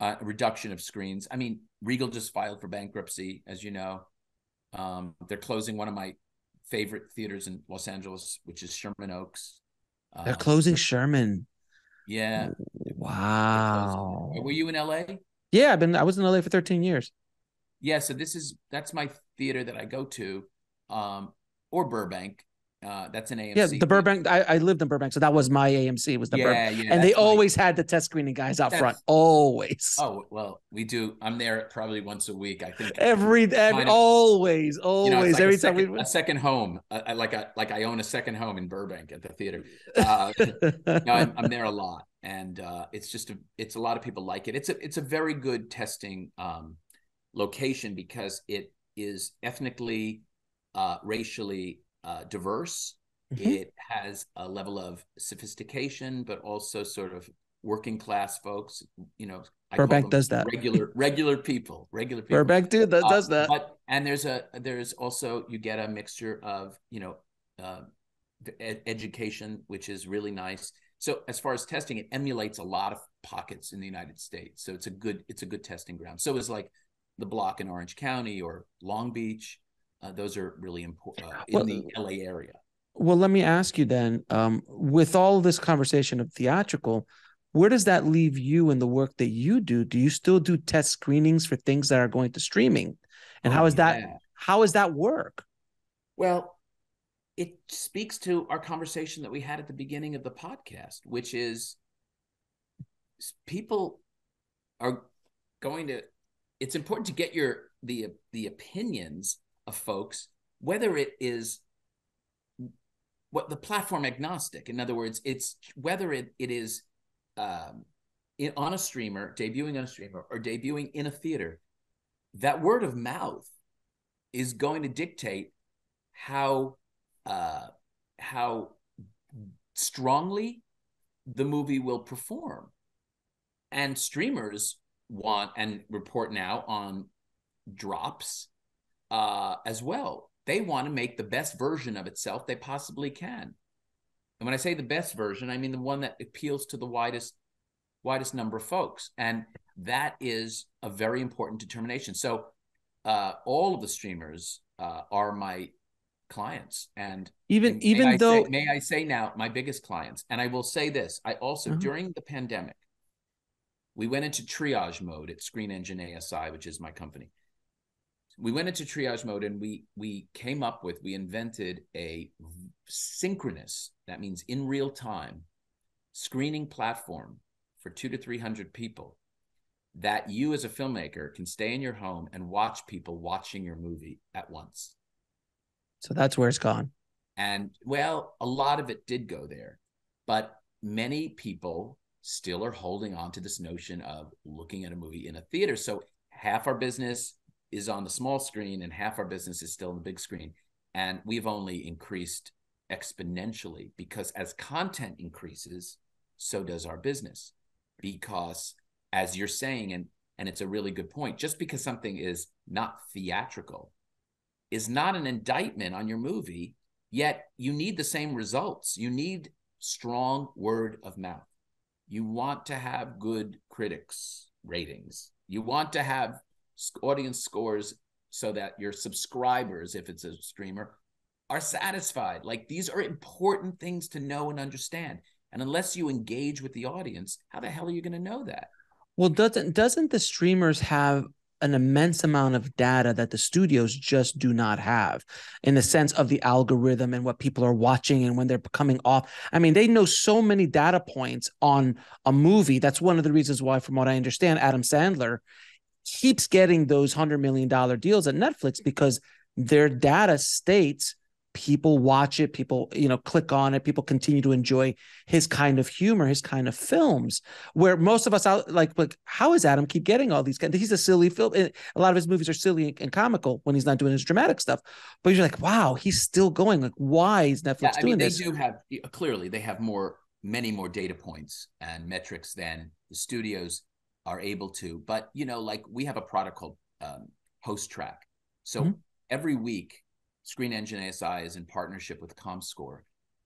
uh, reduction of screens. I mean, Regal just filed for bankruptcy, as you know. Um, they're closing one of my favorite theaters in Los Angeles, which is Sherman Oaks. They're um, closing Sherman. Yeah. Wow. Were you in LA? Yeah, I've been. I was in LA for 13 years yeah, so this is that's my theater that I go to, um, or Burbank. Uh, that's an AMC. Yeah, the Burbank. I, I lived in Burbank, so that was my AMC. Was the yeah, Burbank. yeah, and they always my, had the test screening guys out front. Always. Oh well, we do. I'm there probably once a week. I think every, every of, always, always, you know, like every second, time we a second home, uh, like a like I own a second home in Burbank at the theater. Uh, no, I'm, I'm, there a lot, and uh, it's just a, it's a lot of people like it. It's a it's a very good testing um, location because it is ethnically, uh, racially uh, diverse. Mm-hmm. It has a level of sophistication, but also sort of working class folks. You know, I Burbank does that. Regular, regular people, regular people. Burbank do that uh, does that. But and there's a there's also you get a mixture of you know uh, ed- education, which is really nice. So as far as testing, it emulates a lot of pockets in the United States. So it's a good it's a good testing ground. So it's like the block in Orange County or Long Beach. Uh, those are really important uh, in well, the LA area. Well, let me ask you then um, with all this conversation of theatrical, where does that leave you in the work that you do? Do you still do test screenings for things that are going to streaming? And oh, how is yeah. that? How does that work? Well, it speaks to our conversation that we had at the beginning of the podcast, which is people are going to it's important to get your the the opinions of folks, whether it is what the platform agnostic. In other words, it's whether it it is um, in, on a streamer, debuting on a streamer, or debuting in a theater. That word of mouth is going to dictate how uh, how strongly the movie will perform. And streamers want and report now on drops uh, as well. They want to make the best version of itself they possibly can. And when I say the best version, I mean the one that appeals to the widest widest number of folks. And that is a very important determination. So uh, all of the streamers uh, are my clients and even even though say, may I say now my biggest clients and I will say this I also uh-huh. during the pandemic we went into triage mode at Screen Engine ASI, which is my company. We went into triage mode and we we came up with we invented a synchronous that means in real time screening platform for 2 to 300 people that you as a filmmaker can stay in your home and watch people watching your movie at once. So that's where it's gone. And well, a lot of it did go there, but many people still are holding on to this notion of looking at a movie in a theater. So half our business is on the small screen and half our business is still on the big screen. And we've only increased exponentially because as content increases, so does our business. Because as you're saying, and and it's a really good point, just because something is not theatrical is not an indictment on your movie, yet you need the same results. You need strong word of mouth you want to have good critics ratings. You want to have audience scores so that your subscribers, if it's a streamer, are satisfied. Like these are important things to know and understand. And unless you engage with the audience, how the hell are you going to know that? Well, doesn't doesn't the streamers have an immense amount of data that the studios just do not have in the sense of the algorithm and what people are watching and when they're coming off. I mean, they know so many data points on a movie. That's one of the reasons why, from what I understand, Adam Sandler keeps getting those $100 million deals at Netflix because their data states people watch it people you know click on it people continue to enjoy his kind of humor his kind of films where most of us out like like how is adam keep getting all these kind he's a silly film a lot of his movies are silly and comical when he's not doing his dramatic stuff but you're like wow he's still going like why is netflix yeah, I doing mean, this they do have clearly they have more many more data points and metrics than the studios are able to but you know like we have a product called um, PostTrak so mm-hmm. every week Screen Engine ASI is in partnership with ComScore,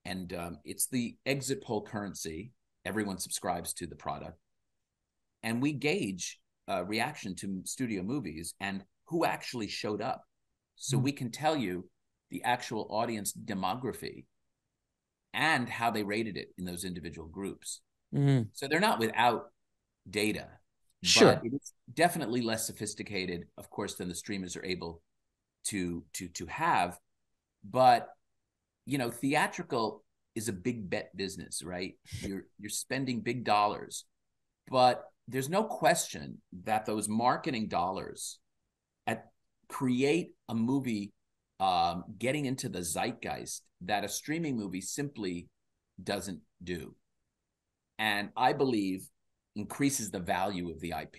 and um, it's the exit poll currency. Everyone subscribes to the product, and we gauge uh, reaction to studio movies and who actually showed up. So mm-hmm. we can tell you the actual audience demography and how they rated it in those individual groups. Mm-hmm. So they're not without data. Sure. it's definitely less sophisticated, of course, than the streamers are able to to to have but you know theatrical is a big bet business right? You're you're spending big dollars but there's no question that those marketing dollars at create a movie um, getting into the zeitgeist that a streaming movie simply doesn't do. And i believe increases the value of the ip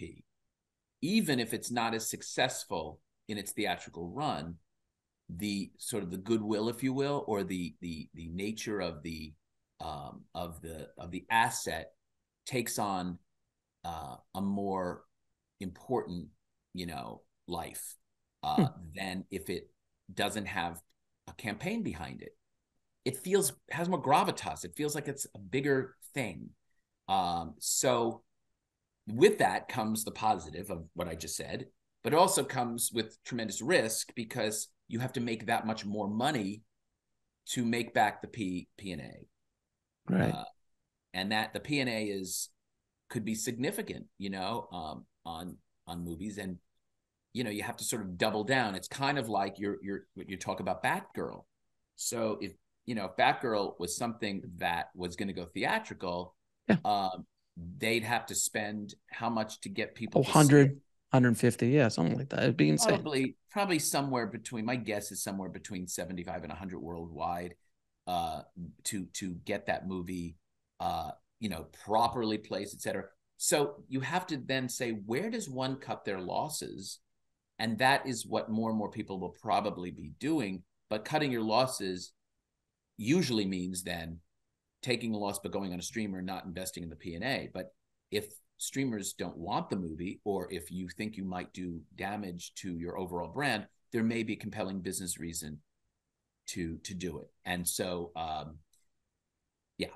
even if it's not as successful in its theatrical run the sort of the goodwill if you will or the the the nature of the um, of the of the asset takes on uh, a more important you know life uh, hmm. than if it doesn't have a campaign behind it. It feels has more gravitas. It feels like it's a bigger thing. Um, so with that comes the positive of what i just said but it also comes with tremendous risk because you have to make that much more money to make back the P P and A. Right. Uh, and that the P and A is could be significant, you know, um, on on movies, and you know you have to sort of double down. It's kind of like you're you're you talk about Batgirl. So if you know if Batgirl was something that was going to go theatrical, yeah. um, they'd have to spend how much to get people? Oh, hundred 150 yeah something like that. It'd be insane. Probably probably somewhere between my guess is somewhere between 75 and 100 worldwide uh to to get that movie uh you know properly placed etc so you have to then say where does one cut their losses? And that is what more and more people will probably be doing but cutting your losses usually means then taking a loss but going on a streamer not investing in the p&a but if streamers don't want the movie, or if you think you might do damage to your overall brand, there may be a compelling business reason to to do it. And so, um, yeah,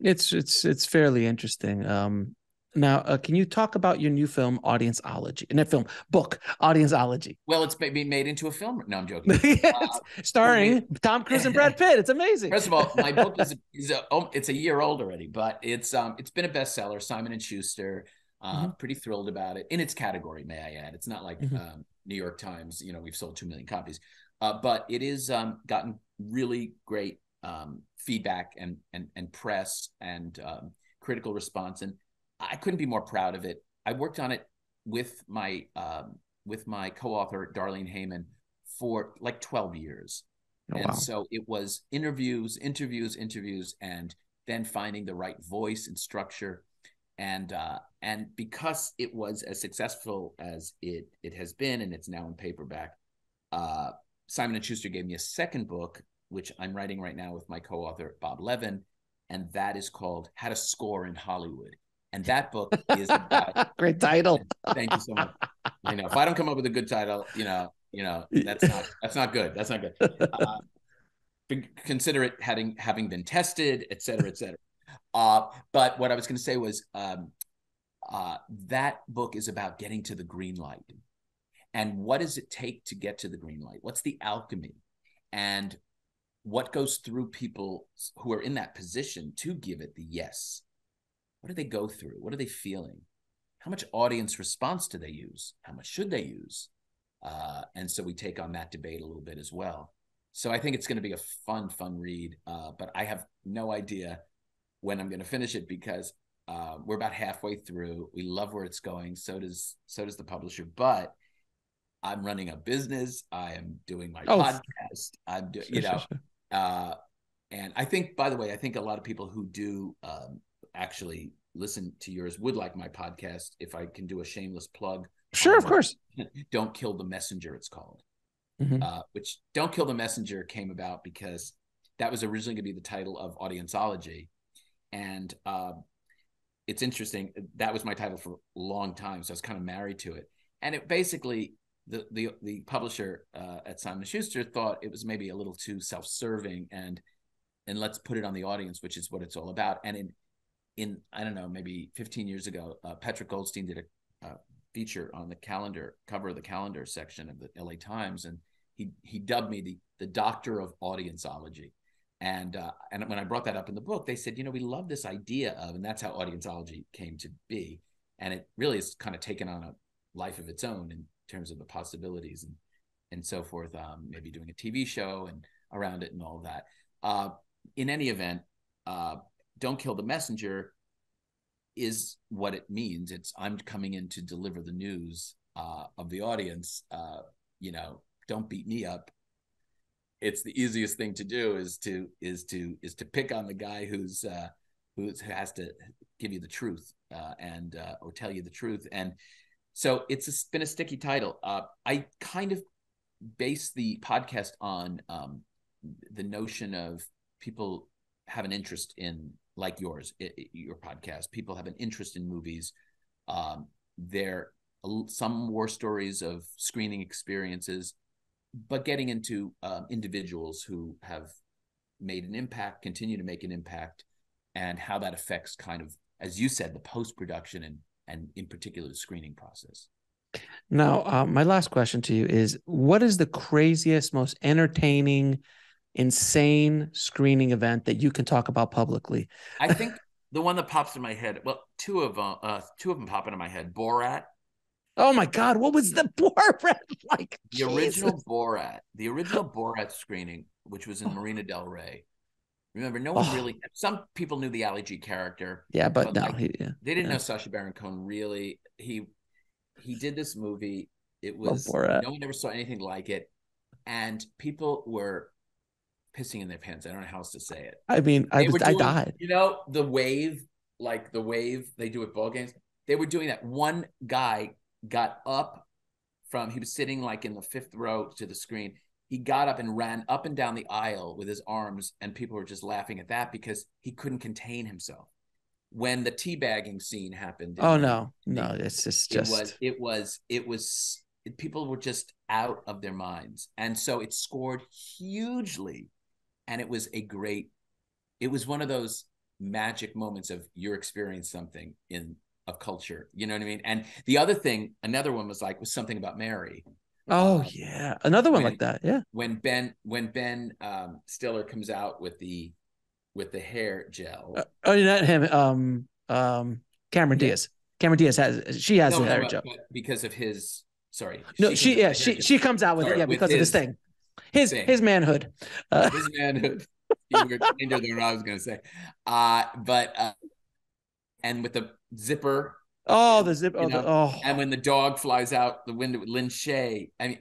it's it's it's fairly interesting. Um, now, uh, can you talk about your new film, Audienceology? In a film book, Audienceology. Well, it's being made into a film. No, I'm joking. yes, uh, starring Tom Cruise and Brad Pitt. It's amazing. First of all, my book is, is a, oh, it's a year old already, but it's um it's been a bestseller. Simon and Schuster. Uh, mm-hmm. Pretty thrilled about it in its category, may I add. It's not like mm-hmm. um, New York Times. You know, we've sold two million copies, uh, but it is um, gotten really great um, feedback and and and press and um, critical response and I couldn't be more proud of it. I worked on it with my um, with my co-author Darlene Hayman for like 12 years. Oh, and wow. so it was interviews, interviews, interviews, and then finding the right voice and structure. And uh, and because it was as successful as it it has been, and it's now in paperback, uh, Simon and Schuster gave me a second book, which I'm writing right now with my co-author Bob Levin, and that is called How to Score in Hollywood. And that book is about, great title. Thank you so much. I know, if I don't come up with a good title, you know, you know, that's not that's not good. That's not good. Uh, consider it having having been tested, et cetera, et cetera. Uh, but what I was going to say was um, uh, that book is about getting to the green light. And what does it take to get to the green light? What's the alchemy? And what goes through people who are in that position to give it the yes? What do they go through? What are they feeling? How much audience response do they use? How much should they use? Uh, and so we take on that debate a little bit as well. So I think it's going to be a fun, fun read. Uh, but I have no idea when I'm going to finish it because uh, we're about halfway through. We love where it's going. So does so does the publisher. But I'm running a business. I am doing my oh, podcast. I'm doing, sure, you know, sure, sure. Uh, and I think, by the way, I think a lot of people who do um, actually listen to yours would like my podcast. If I can do a shameless plug, sure, of course. Don't kill the messenger. It's called. Mm-hmm. Uh, which "Don't Kill the Messenger" came about because that was originally going to be the title of Audienceology, and uh, it's interesting. That was my title for a long time, so I was kind of married to it. And it basically the the the publisher uh, at Simon Schuster thought it was maybe a little too self-serving and and let's put it on the audience, which is what it's all about. And in in I don't know maybe 15 years ago, uh, Patrick Goldstein did a, a feature on the calendar cover of the calendar section of the LA Times, and he he dubbed me the the doctor of audienceology. And uh, and when I brought that up in the book, they said, you know, we love this idea of, and that's how audienceology came to be. And it really has kind of taken on a life of its own in terms of the possibilities and and so forth. Um, maybe doing a TV show and around it and all that. Uh, in any event, uh, don't kill the messenger is what it means. It's I'm coming in to deliver the news uh, of the audience. Uh, you know, don't beat me up. It's the easiest thing to do is to is to is to pick on the guy who's uh, who has to give you the truth uh, and uh, or tell you the truth. And so it's a, been a sticky title. Uh, I kind of base the podcast on um, the notion of people have an interest in like yours, it, it, your podcast. People have an interest in movies. Um, there some war stories of screening experiences, but getting into um, individuals who have made an impact, continue to make an impact, and how that affects kind of, as you said, the post production and and in particular the screening process. Now, uh, my last question to you is: What is the craziest, most entertaining? Insane screening event that you can talk about publicly? I think the one that pops in my head. Well, two of them, uh, two of them pop into my head. Borat. Oh my God! What was the Borat like? The Jesus. original Borat, the original Borat screening, which was in Marina Del Rey. Remember, no one oh. really. Some people knew the Ali G character. Yeah, but, but no, like, he, yeah, they didn't yeah. know Sacha Baron Cohen. Really, he he did this movie. It was no one ever saw anything like it, and people were pissing in their pants. I don't know how else to say it. I mean, I, was, doing, I died. You know, the wave, like the wave they do at ball games. They were doing that. One guy got up from he was sitting like in the fifth row to the screen. He got up and ran up and down the aisle with his arms, and people were just laughing at that because he couldn't contain himself. When the teabagging scene happened, oh no, no, it's just, just it was it was it was people were just out of their minds, and so it scored hugely and it was a great it was one of those magic moments of you're experiencing something in of culture you know what i mean? And the other thing another one was like was something about mary. Oh um, yeah. Another one when, like that yeah. when ben when ben um, stiller comes out with the with the hair gel. Uh, oh not him um um cameron yeah. diaz. Cameron diaz has she has no, the hair no, gel. because of his sorry. No she, yeah she she comes out with sorry, it yeah because his, of this thing his thing. his manhood. Uh, his manhood. you were kinder than what I was going to say. Uh, but uh, and with the zipper. Oh, the zipper. Oh, oh, and when the dog flies out the window with Lin Shaye. I mean,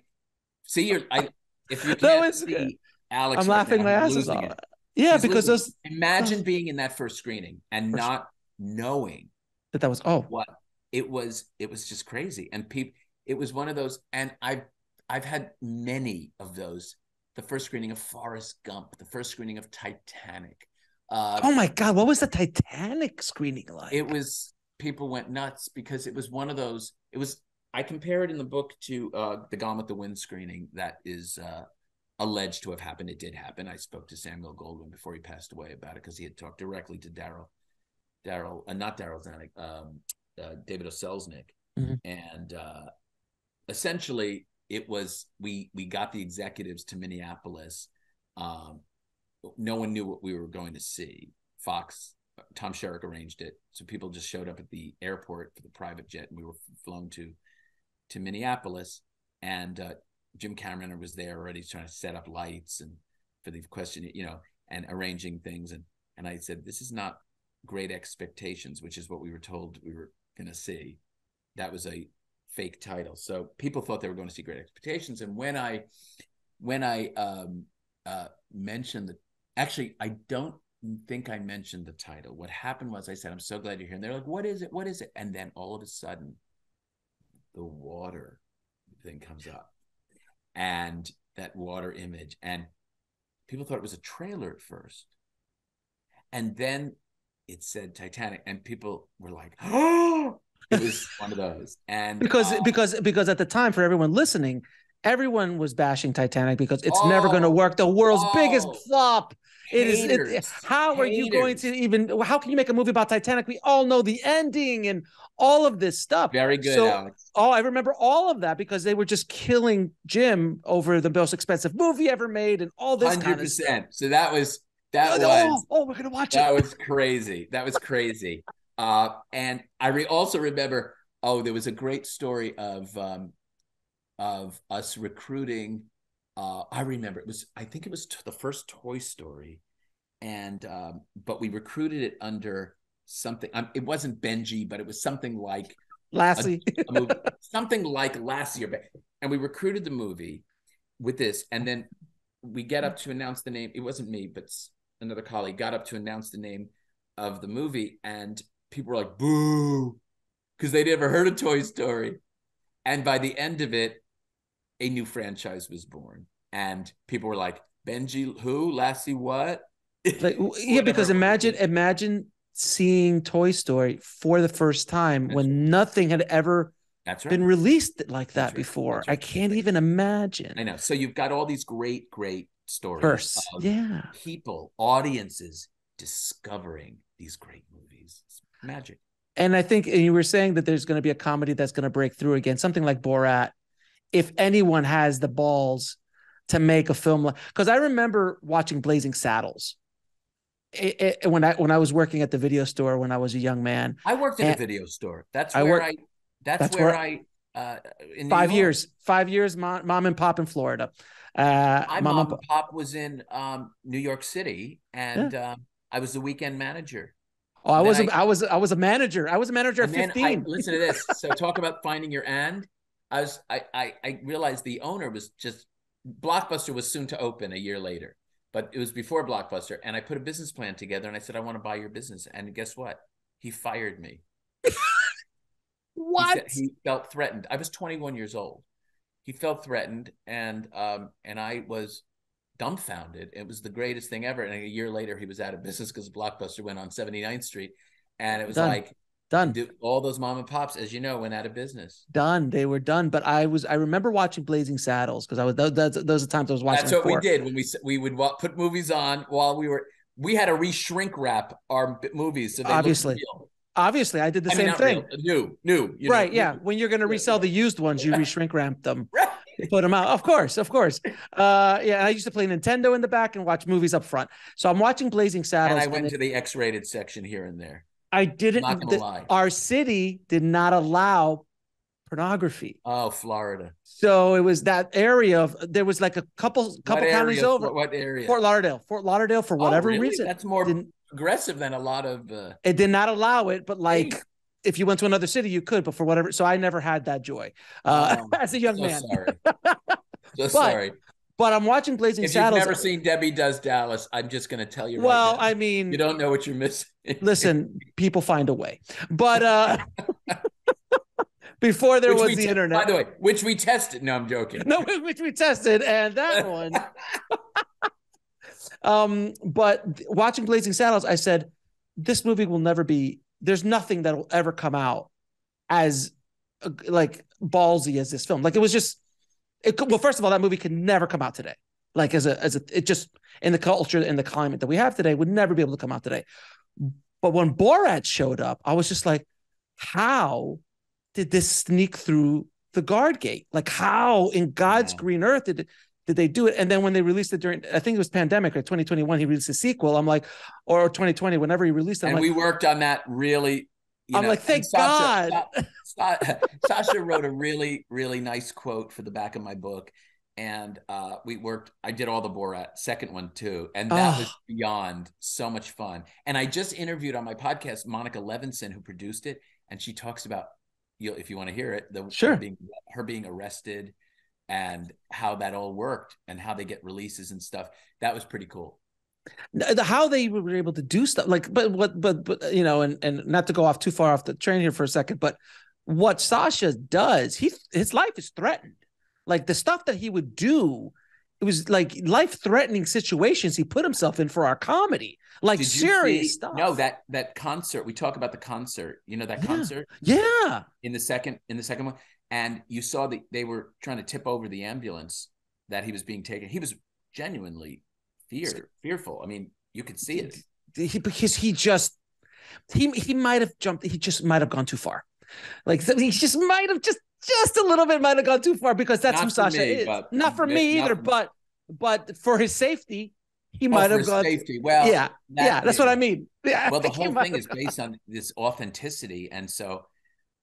see, you're. I if you can't see good. Alex, I'm right laughing now, my ass off. Yeah, He's because those. Imagine oh. being in that first screening and first. not knowing that that was oh what it was. It was just crazy, and people. It was one of those, and I I've had many of those. The first screening of Forrest Gump, the first screening of Titanic. Uh, oh my God, what was the Titanic screening like? It was people went nuts because it was one of those. It was I compare it in the book to uh, the Gone with the Wind screening that is uh, alleged to have happened. It did happen. I spoke to Samuel Goldwyn before he passed away about it because he had talked directly to Darryl, Darryl, uh, not Darryl Zanuck, um, uh, David O. Selznick, Mhm. and uh, essentially it was we we got the executives to Minneapolis. Um, no one knew what we were going to see. Fox, Tom Sherak arranged it, so people just showed up at the airport for the private jet, and we were flown to to Minneapolis. And uh, Jim Cameron was there already trying to set up lights and for the question, you know, and arranging things. And and I said, this is not Great Expectations, which is what we were told we were going to see. That was a fake title, so people thought they were going to see Great Expectations. And when I when I um, uh, mentioned the, actually, I don't think I mentioned the title. What happened was I said, "I'm so glad you're here," and they're like, "What is it? What is it?" And then all of a sudden, the water thing comes up, and that water image, and people thought it was a trailer at first, and then it said Titanic, and people were like, "Oh!" It was one of those, and because uh, because because at the time for everyone listening everyone was bashing titanic because it's never going to Oh, work the world's biggest oh, flop it is it, haters, how are you going to even how can you make a movie about titanic we all know the ending and all of this stuff Very good, So- Alex. oh i remember all of that because they were just killing jim over the most expensive movie ever made and all this Hundred kind of stuff. percent. So that was that oh, was oh, we're gonna watch that it That was crazy. That was crazy. Uh, and I re- also remember. Oh, there was a great story of um, of us recruiting. Uh, I remember it was. I think it was t- the first Toy Story, and um, but we recruited it under something. Um, it wasn't Benji, but it was something like lassie a movie, something like last year. And we recruited the movie with this, and then we get up to announce the name. It wasn't me, but another colleague got up to announce the name of the movie, and people were like, "Boo," because they'd never heard of Toy Story. And by the end of it, a new franchise was born, and people were like, "Benji, who? Lassie, what?" like yeah because imagine imagine seeing toy story for the first time That's when nothing had ever That's right. been released like that right. before i can't even imagine I know. So you've got all these great, great stories. first of yeah people, audiences discovering these great movies. Magic. and i think and you were saying that there's going to be a comedy that's going to break through again something like borat if anyone has the balls to make a film like because i remember watching blazing saddles it, it- when i when i was working at the video store when i was a young man I worked in And- a video store. That's I where work- I. That's, that's where, where- I. Uh, in five years five years mom, mom and pop in florida uh My mom mom and pop was in um, New York City, and um, I was the weekend manager. Oh, I was a, I was I was a manager. I was a manager at And then I, 15. listen to this. So talk about finding your and. I was I, I I realized the owner was just Blockbuster was soon to open a year later, but it was before Blockbuster, and I put a business plan together, and I said I want to buy your business, and guess what? He fired me. He what? said he felt threatened. I was 21 years old. He felt threatened, and um, and I was dumbfounded. It was the greatest thing ever. And a year later, he was out of business because Blockbuster went on 79th Street, and it was Done. like done. do- all those mom and pops, as you know, went out of business. Done. They were done. But I was I remember watching Blazing Saddles because I was those, those those are the times I was watching. That's what we did when we we would put movies on while we were. We had to re-shrink wrap our b- movies so they Obviously. Obviously, I did the I same not thing. real, new, new, you know, right. yeah. new. When you're gonna resell yeah. the used ones, you Yeah. re-shrink ramp them. Right. Put them out. Of course, of course. Uh, yeah, I used to play Nintendo in the back and watch movies up front. So I'm watching Blazing Saddles. And I and went it- to the X-rated section here and there. I didn't. Not gonna the- lie. Our city did not allow pornography. Oh, Florida. So it was that area of there was like a couple couple what counties over. What area? Fort Lauderdale. Fort Lauderdale for Oh, whatever really? reason. That's more aggressive than a lot of. Uh, it did not allow it, but like Hey. If you went to another city, you could, but for whatever so I never had that joy uh Oh, as a young so man. sorry. so sorry. But I'm watching Blazing If Saddles. you've never seen Debbie Does Dallas, I'm just going to tell you. right well, now. I mean you don't know what you're missing. listen, people find a way. But uh before there Which was the te- internet. By the way, which we tested. No, I'm joking. no, which we tested, and that one. um, but watching Blazing Saddles, I said, this movie will never be. There's nothing that will ever come out as uh, like ballsy as this film. Like it was just. It could, well, first of all, that movie could never come out today. Like as a as a, it just in the culture and the climate that we have today would never be able to come out today. But when Borat showed up, I was just like, how did this sneak through the guard gate? Like, how in God's Yeah. green earth did did they do it? And then when they released it during, I think it was pandemic or 2021, he released a sequel. I'm like, or 2020, whenever he released it, I'm and like, we worked on that really. You I'm know, like, thank Sacha- God. Sa- Sa- Sacha wrote a really, really nice quote for the back of my book. And uh, we worked, I did all the Borat second one too. And that was Oh. beyond so much fun. And I just interviewed on my podcast Monica Levinson, who produced it. And she talks about, you know, if you want to hear it, the Sure. her being, her being arrested and how that all worked and how they get releases and stuff. That was pretty cool. the- how they were able to do stuff like but what but but you know and and not to go off too far off the train here for a second but what sacha does he his life is threatened like the stuff that he would do it was like life threatening situations he put himself in for our comedy like Did serious see- stuff No, that that concert. We talk about the concert. You know that Yeah. concert yeah in the second in the second one, and you saw that they were trying to tip over the ambulance that he was being taken. He was genuinely fear fearful. I mean, you could see it. he, because he just he he might have jumped he just might have gone too far like he just might have just just a little bit might have gone too far because that's Not who Sacha me, is but- not for me not either for- but but for his safety he Oh, might have gone safety. Well, yeah that yeah that's what I mean yeah Well, the whole thing is based on this authenticity, and so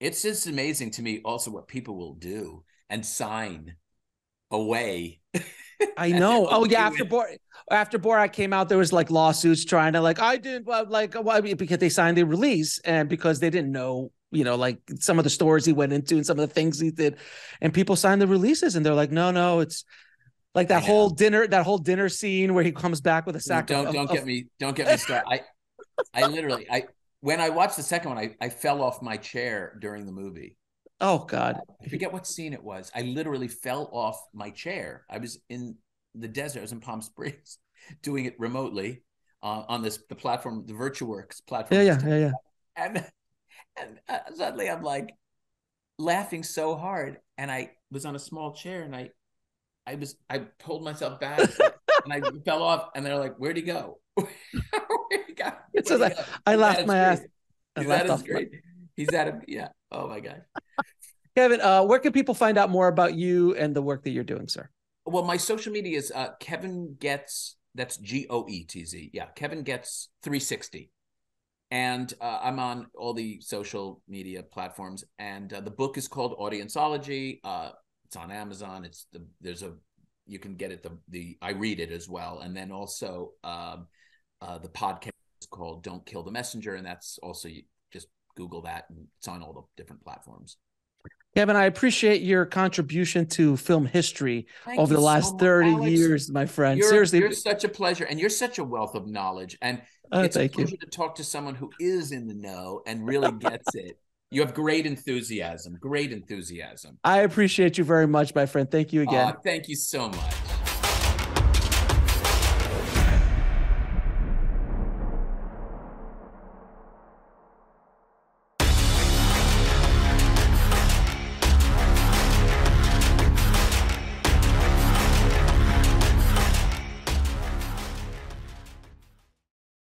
it's just amazing to me. Also, what people will do and sign away. I know. Oh yeah, after. Borat, after Borat came out, there was like lawsuits trying to like I didn't well, like why because they signed the release and because they didn't know you know like some of the stores he went into and some of the things he did, and people signed the releases and they're like no no it's like that whole dinner that whole dinner scene where he comes back with a sack. don't of, don't of- get me don't get me started. I I literally I when I watched the second one, I, I fell off my chair during the movie. Oh God, I forget what scene it was. I literally fell off my chair. I was in the desert. I was in Palm Springs doing it remotely uh, on this the platform, the VirtueWorks platform. yeah yeah yeah yeah. And and uh, suddenly I'm like laughing so hard, and I was on a small chair, and I I was I pulled myself back, and I fell off, and they're like, "Where'd he go? Where'd he go? So that- I laughed my ass. I He's laughed at his off my- He's at a yeah. Oh my god. Kevin, uh, where can people find out more about you and the work that you're doing, sir? Well, my social media is uh, Kevin Goetz. That's G O E T Z. Yeah, Kevin Goetz 360, and uh, I'm on all the social media platforms. And uh, the book is called Audienceology. Uh, it's on Amazon. It's the there's a you can get it the the I read it as well, and then also um, uh, the podcast is called Don't Kill the Messenger, and that's also you just Google that, and it's on all the different platforms. Kevin, I appreciate your contribution to film history Thank over the last much, 30 Alex. years, my friend. You're, Seriously. you're such a pleasure, and you're such a wealth of knowledge. And Oh, it's a thank you. pleasure to talk to someone who is in the know and really gets it. You have great enthusiasm, great enthusiasm. I appreciate you very much, my friend. Thank you again. Aw, thank you so much.